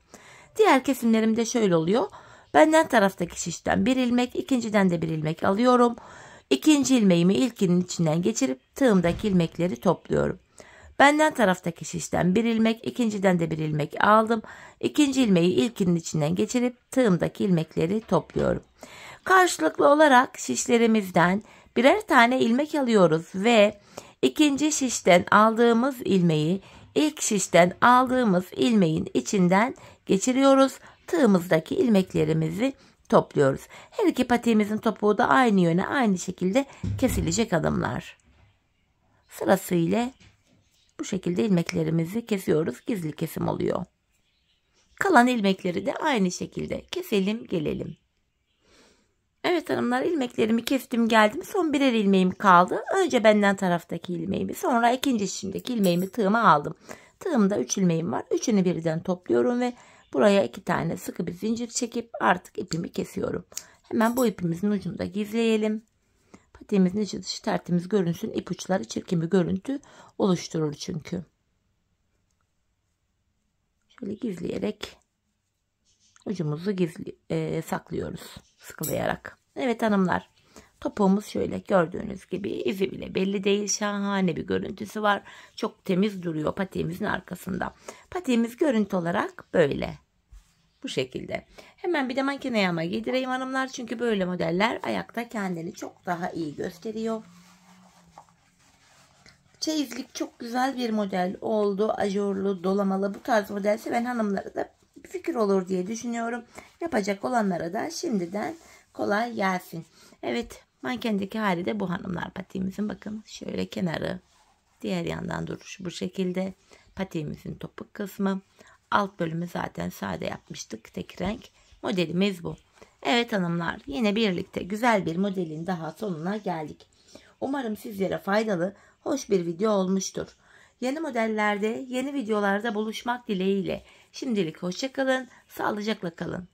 Diğer kesimlerim de şöyle oluyor. Benden taraftaki şişten bir ilmek, ikinciden de bir ilmek alıyorum. İkinci ilmeğimi ilkinin içinden geçirip tığımdaki ilmekleri topluyorum. Benden taraftaki şişten bir ilmek, ikinciden de bir ilmek aldım. İkinci ilmeği ilkinin içinden geçirip tığımdaki ilmekleri topluyorum. Karşılıklı olarak şişlerimizden birer tane ilmek alıyoruz ve ikinci şişten aldığımız ilmeği ilk şişten aldığımız ilmeğin içinden geçiriyoruz tığımızdaki ilmeklerimizi topluyoruz. Her iki patiğimizin topuğu da aynı yöne aynı şekilde kesilecek adımlar. Sırasıyla bu şekilde ilmeklerimizi kesiyoruz. Gizli kesim oluyor. Kalan ilmekleri de aynı şekilde keselim gelelim. Evet hanımlar ilmeklerimi kestim geldim. Son birer ilmeğim kaldı. Önce benden taraftaki ilmeğimi sonra ikinci şişimdeki ilmeğimi tığıma aldım. Tığımda 3 ilmeğim var. Üçünü birden topluyorum ve Buraya iki tane sıkı bir zincir çekip artık ipimi kesiyorum. Hemen bu ipimizin ucunu da gizleyelim. Patiğimizin içi dışı tertemiz görünsün. İpuçları çirkin bir görüntü oluşturur çünkü. Şöyle gizleyerek ucumuzu gizli, e, saklıyoruz sıkılayarak. Evet hanımlar topuğumuz şöyle gördüğünüz gibi izi bile belli değil şahane bir görüntüsü var. Çok temiz duruyor patiğimizin arkasında. Patiğimiz görüntü olarak böyle. Bu şekilde. Hemen bir de makine yağma giydireyim hanımlar. Çünkü böyle modeller ayakta kendini çok daha iyi gösteriyor. Çeyizlik çok güzel bir model oldu. Ajorlu, dolamalı bu tarz model seven hanımlara da bir fikir olur diye düşünüyorum. Yapacak olanlara da şimdiden kolay gelsin. Evet mankendeki hali de bu hanımlar patiğimizin. Bakın şöyle kenarı diğer yandan duruşu bu şekilde. Patiğimizin topuk kısmı. Alt bölümü zaten sade yapmıştık. Tek renk. Modelimiz bu. Evet hanımlar yine birlikte güzel bir modelin daha sonuna geldik. Umarım sizlere faydalı, hoş bir video olmuştur. Yeni modellerde, yeni videolarda buluşmak dileğiyle. Şimdilik hoşçakalın, sağlıcakla kalın.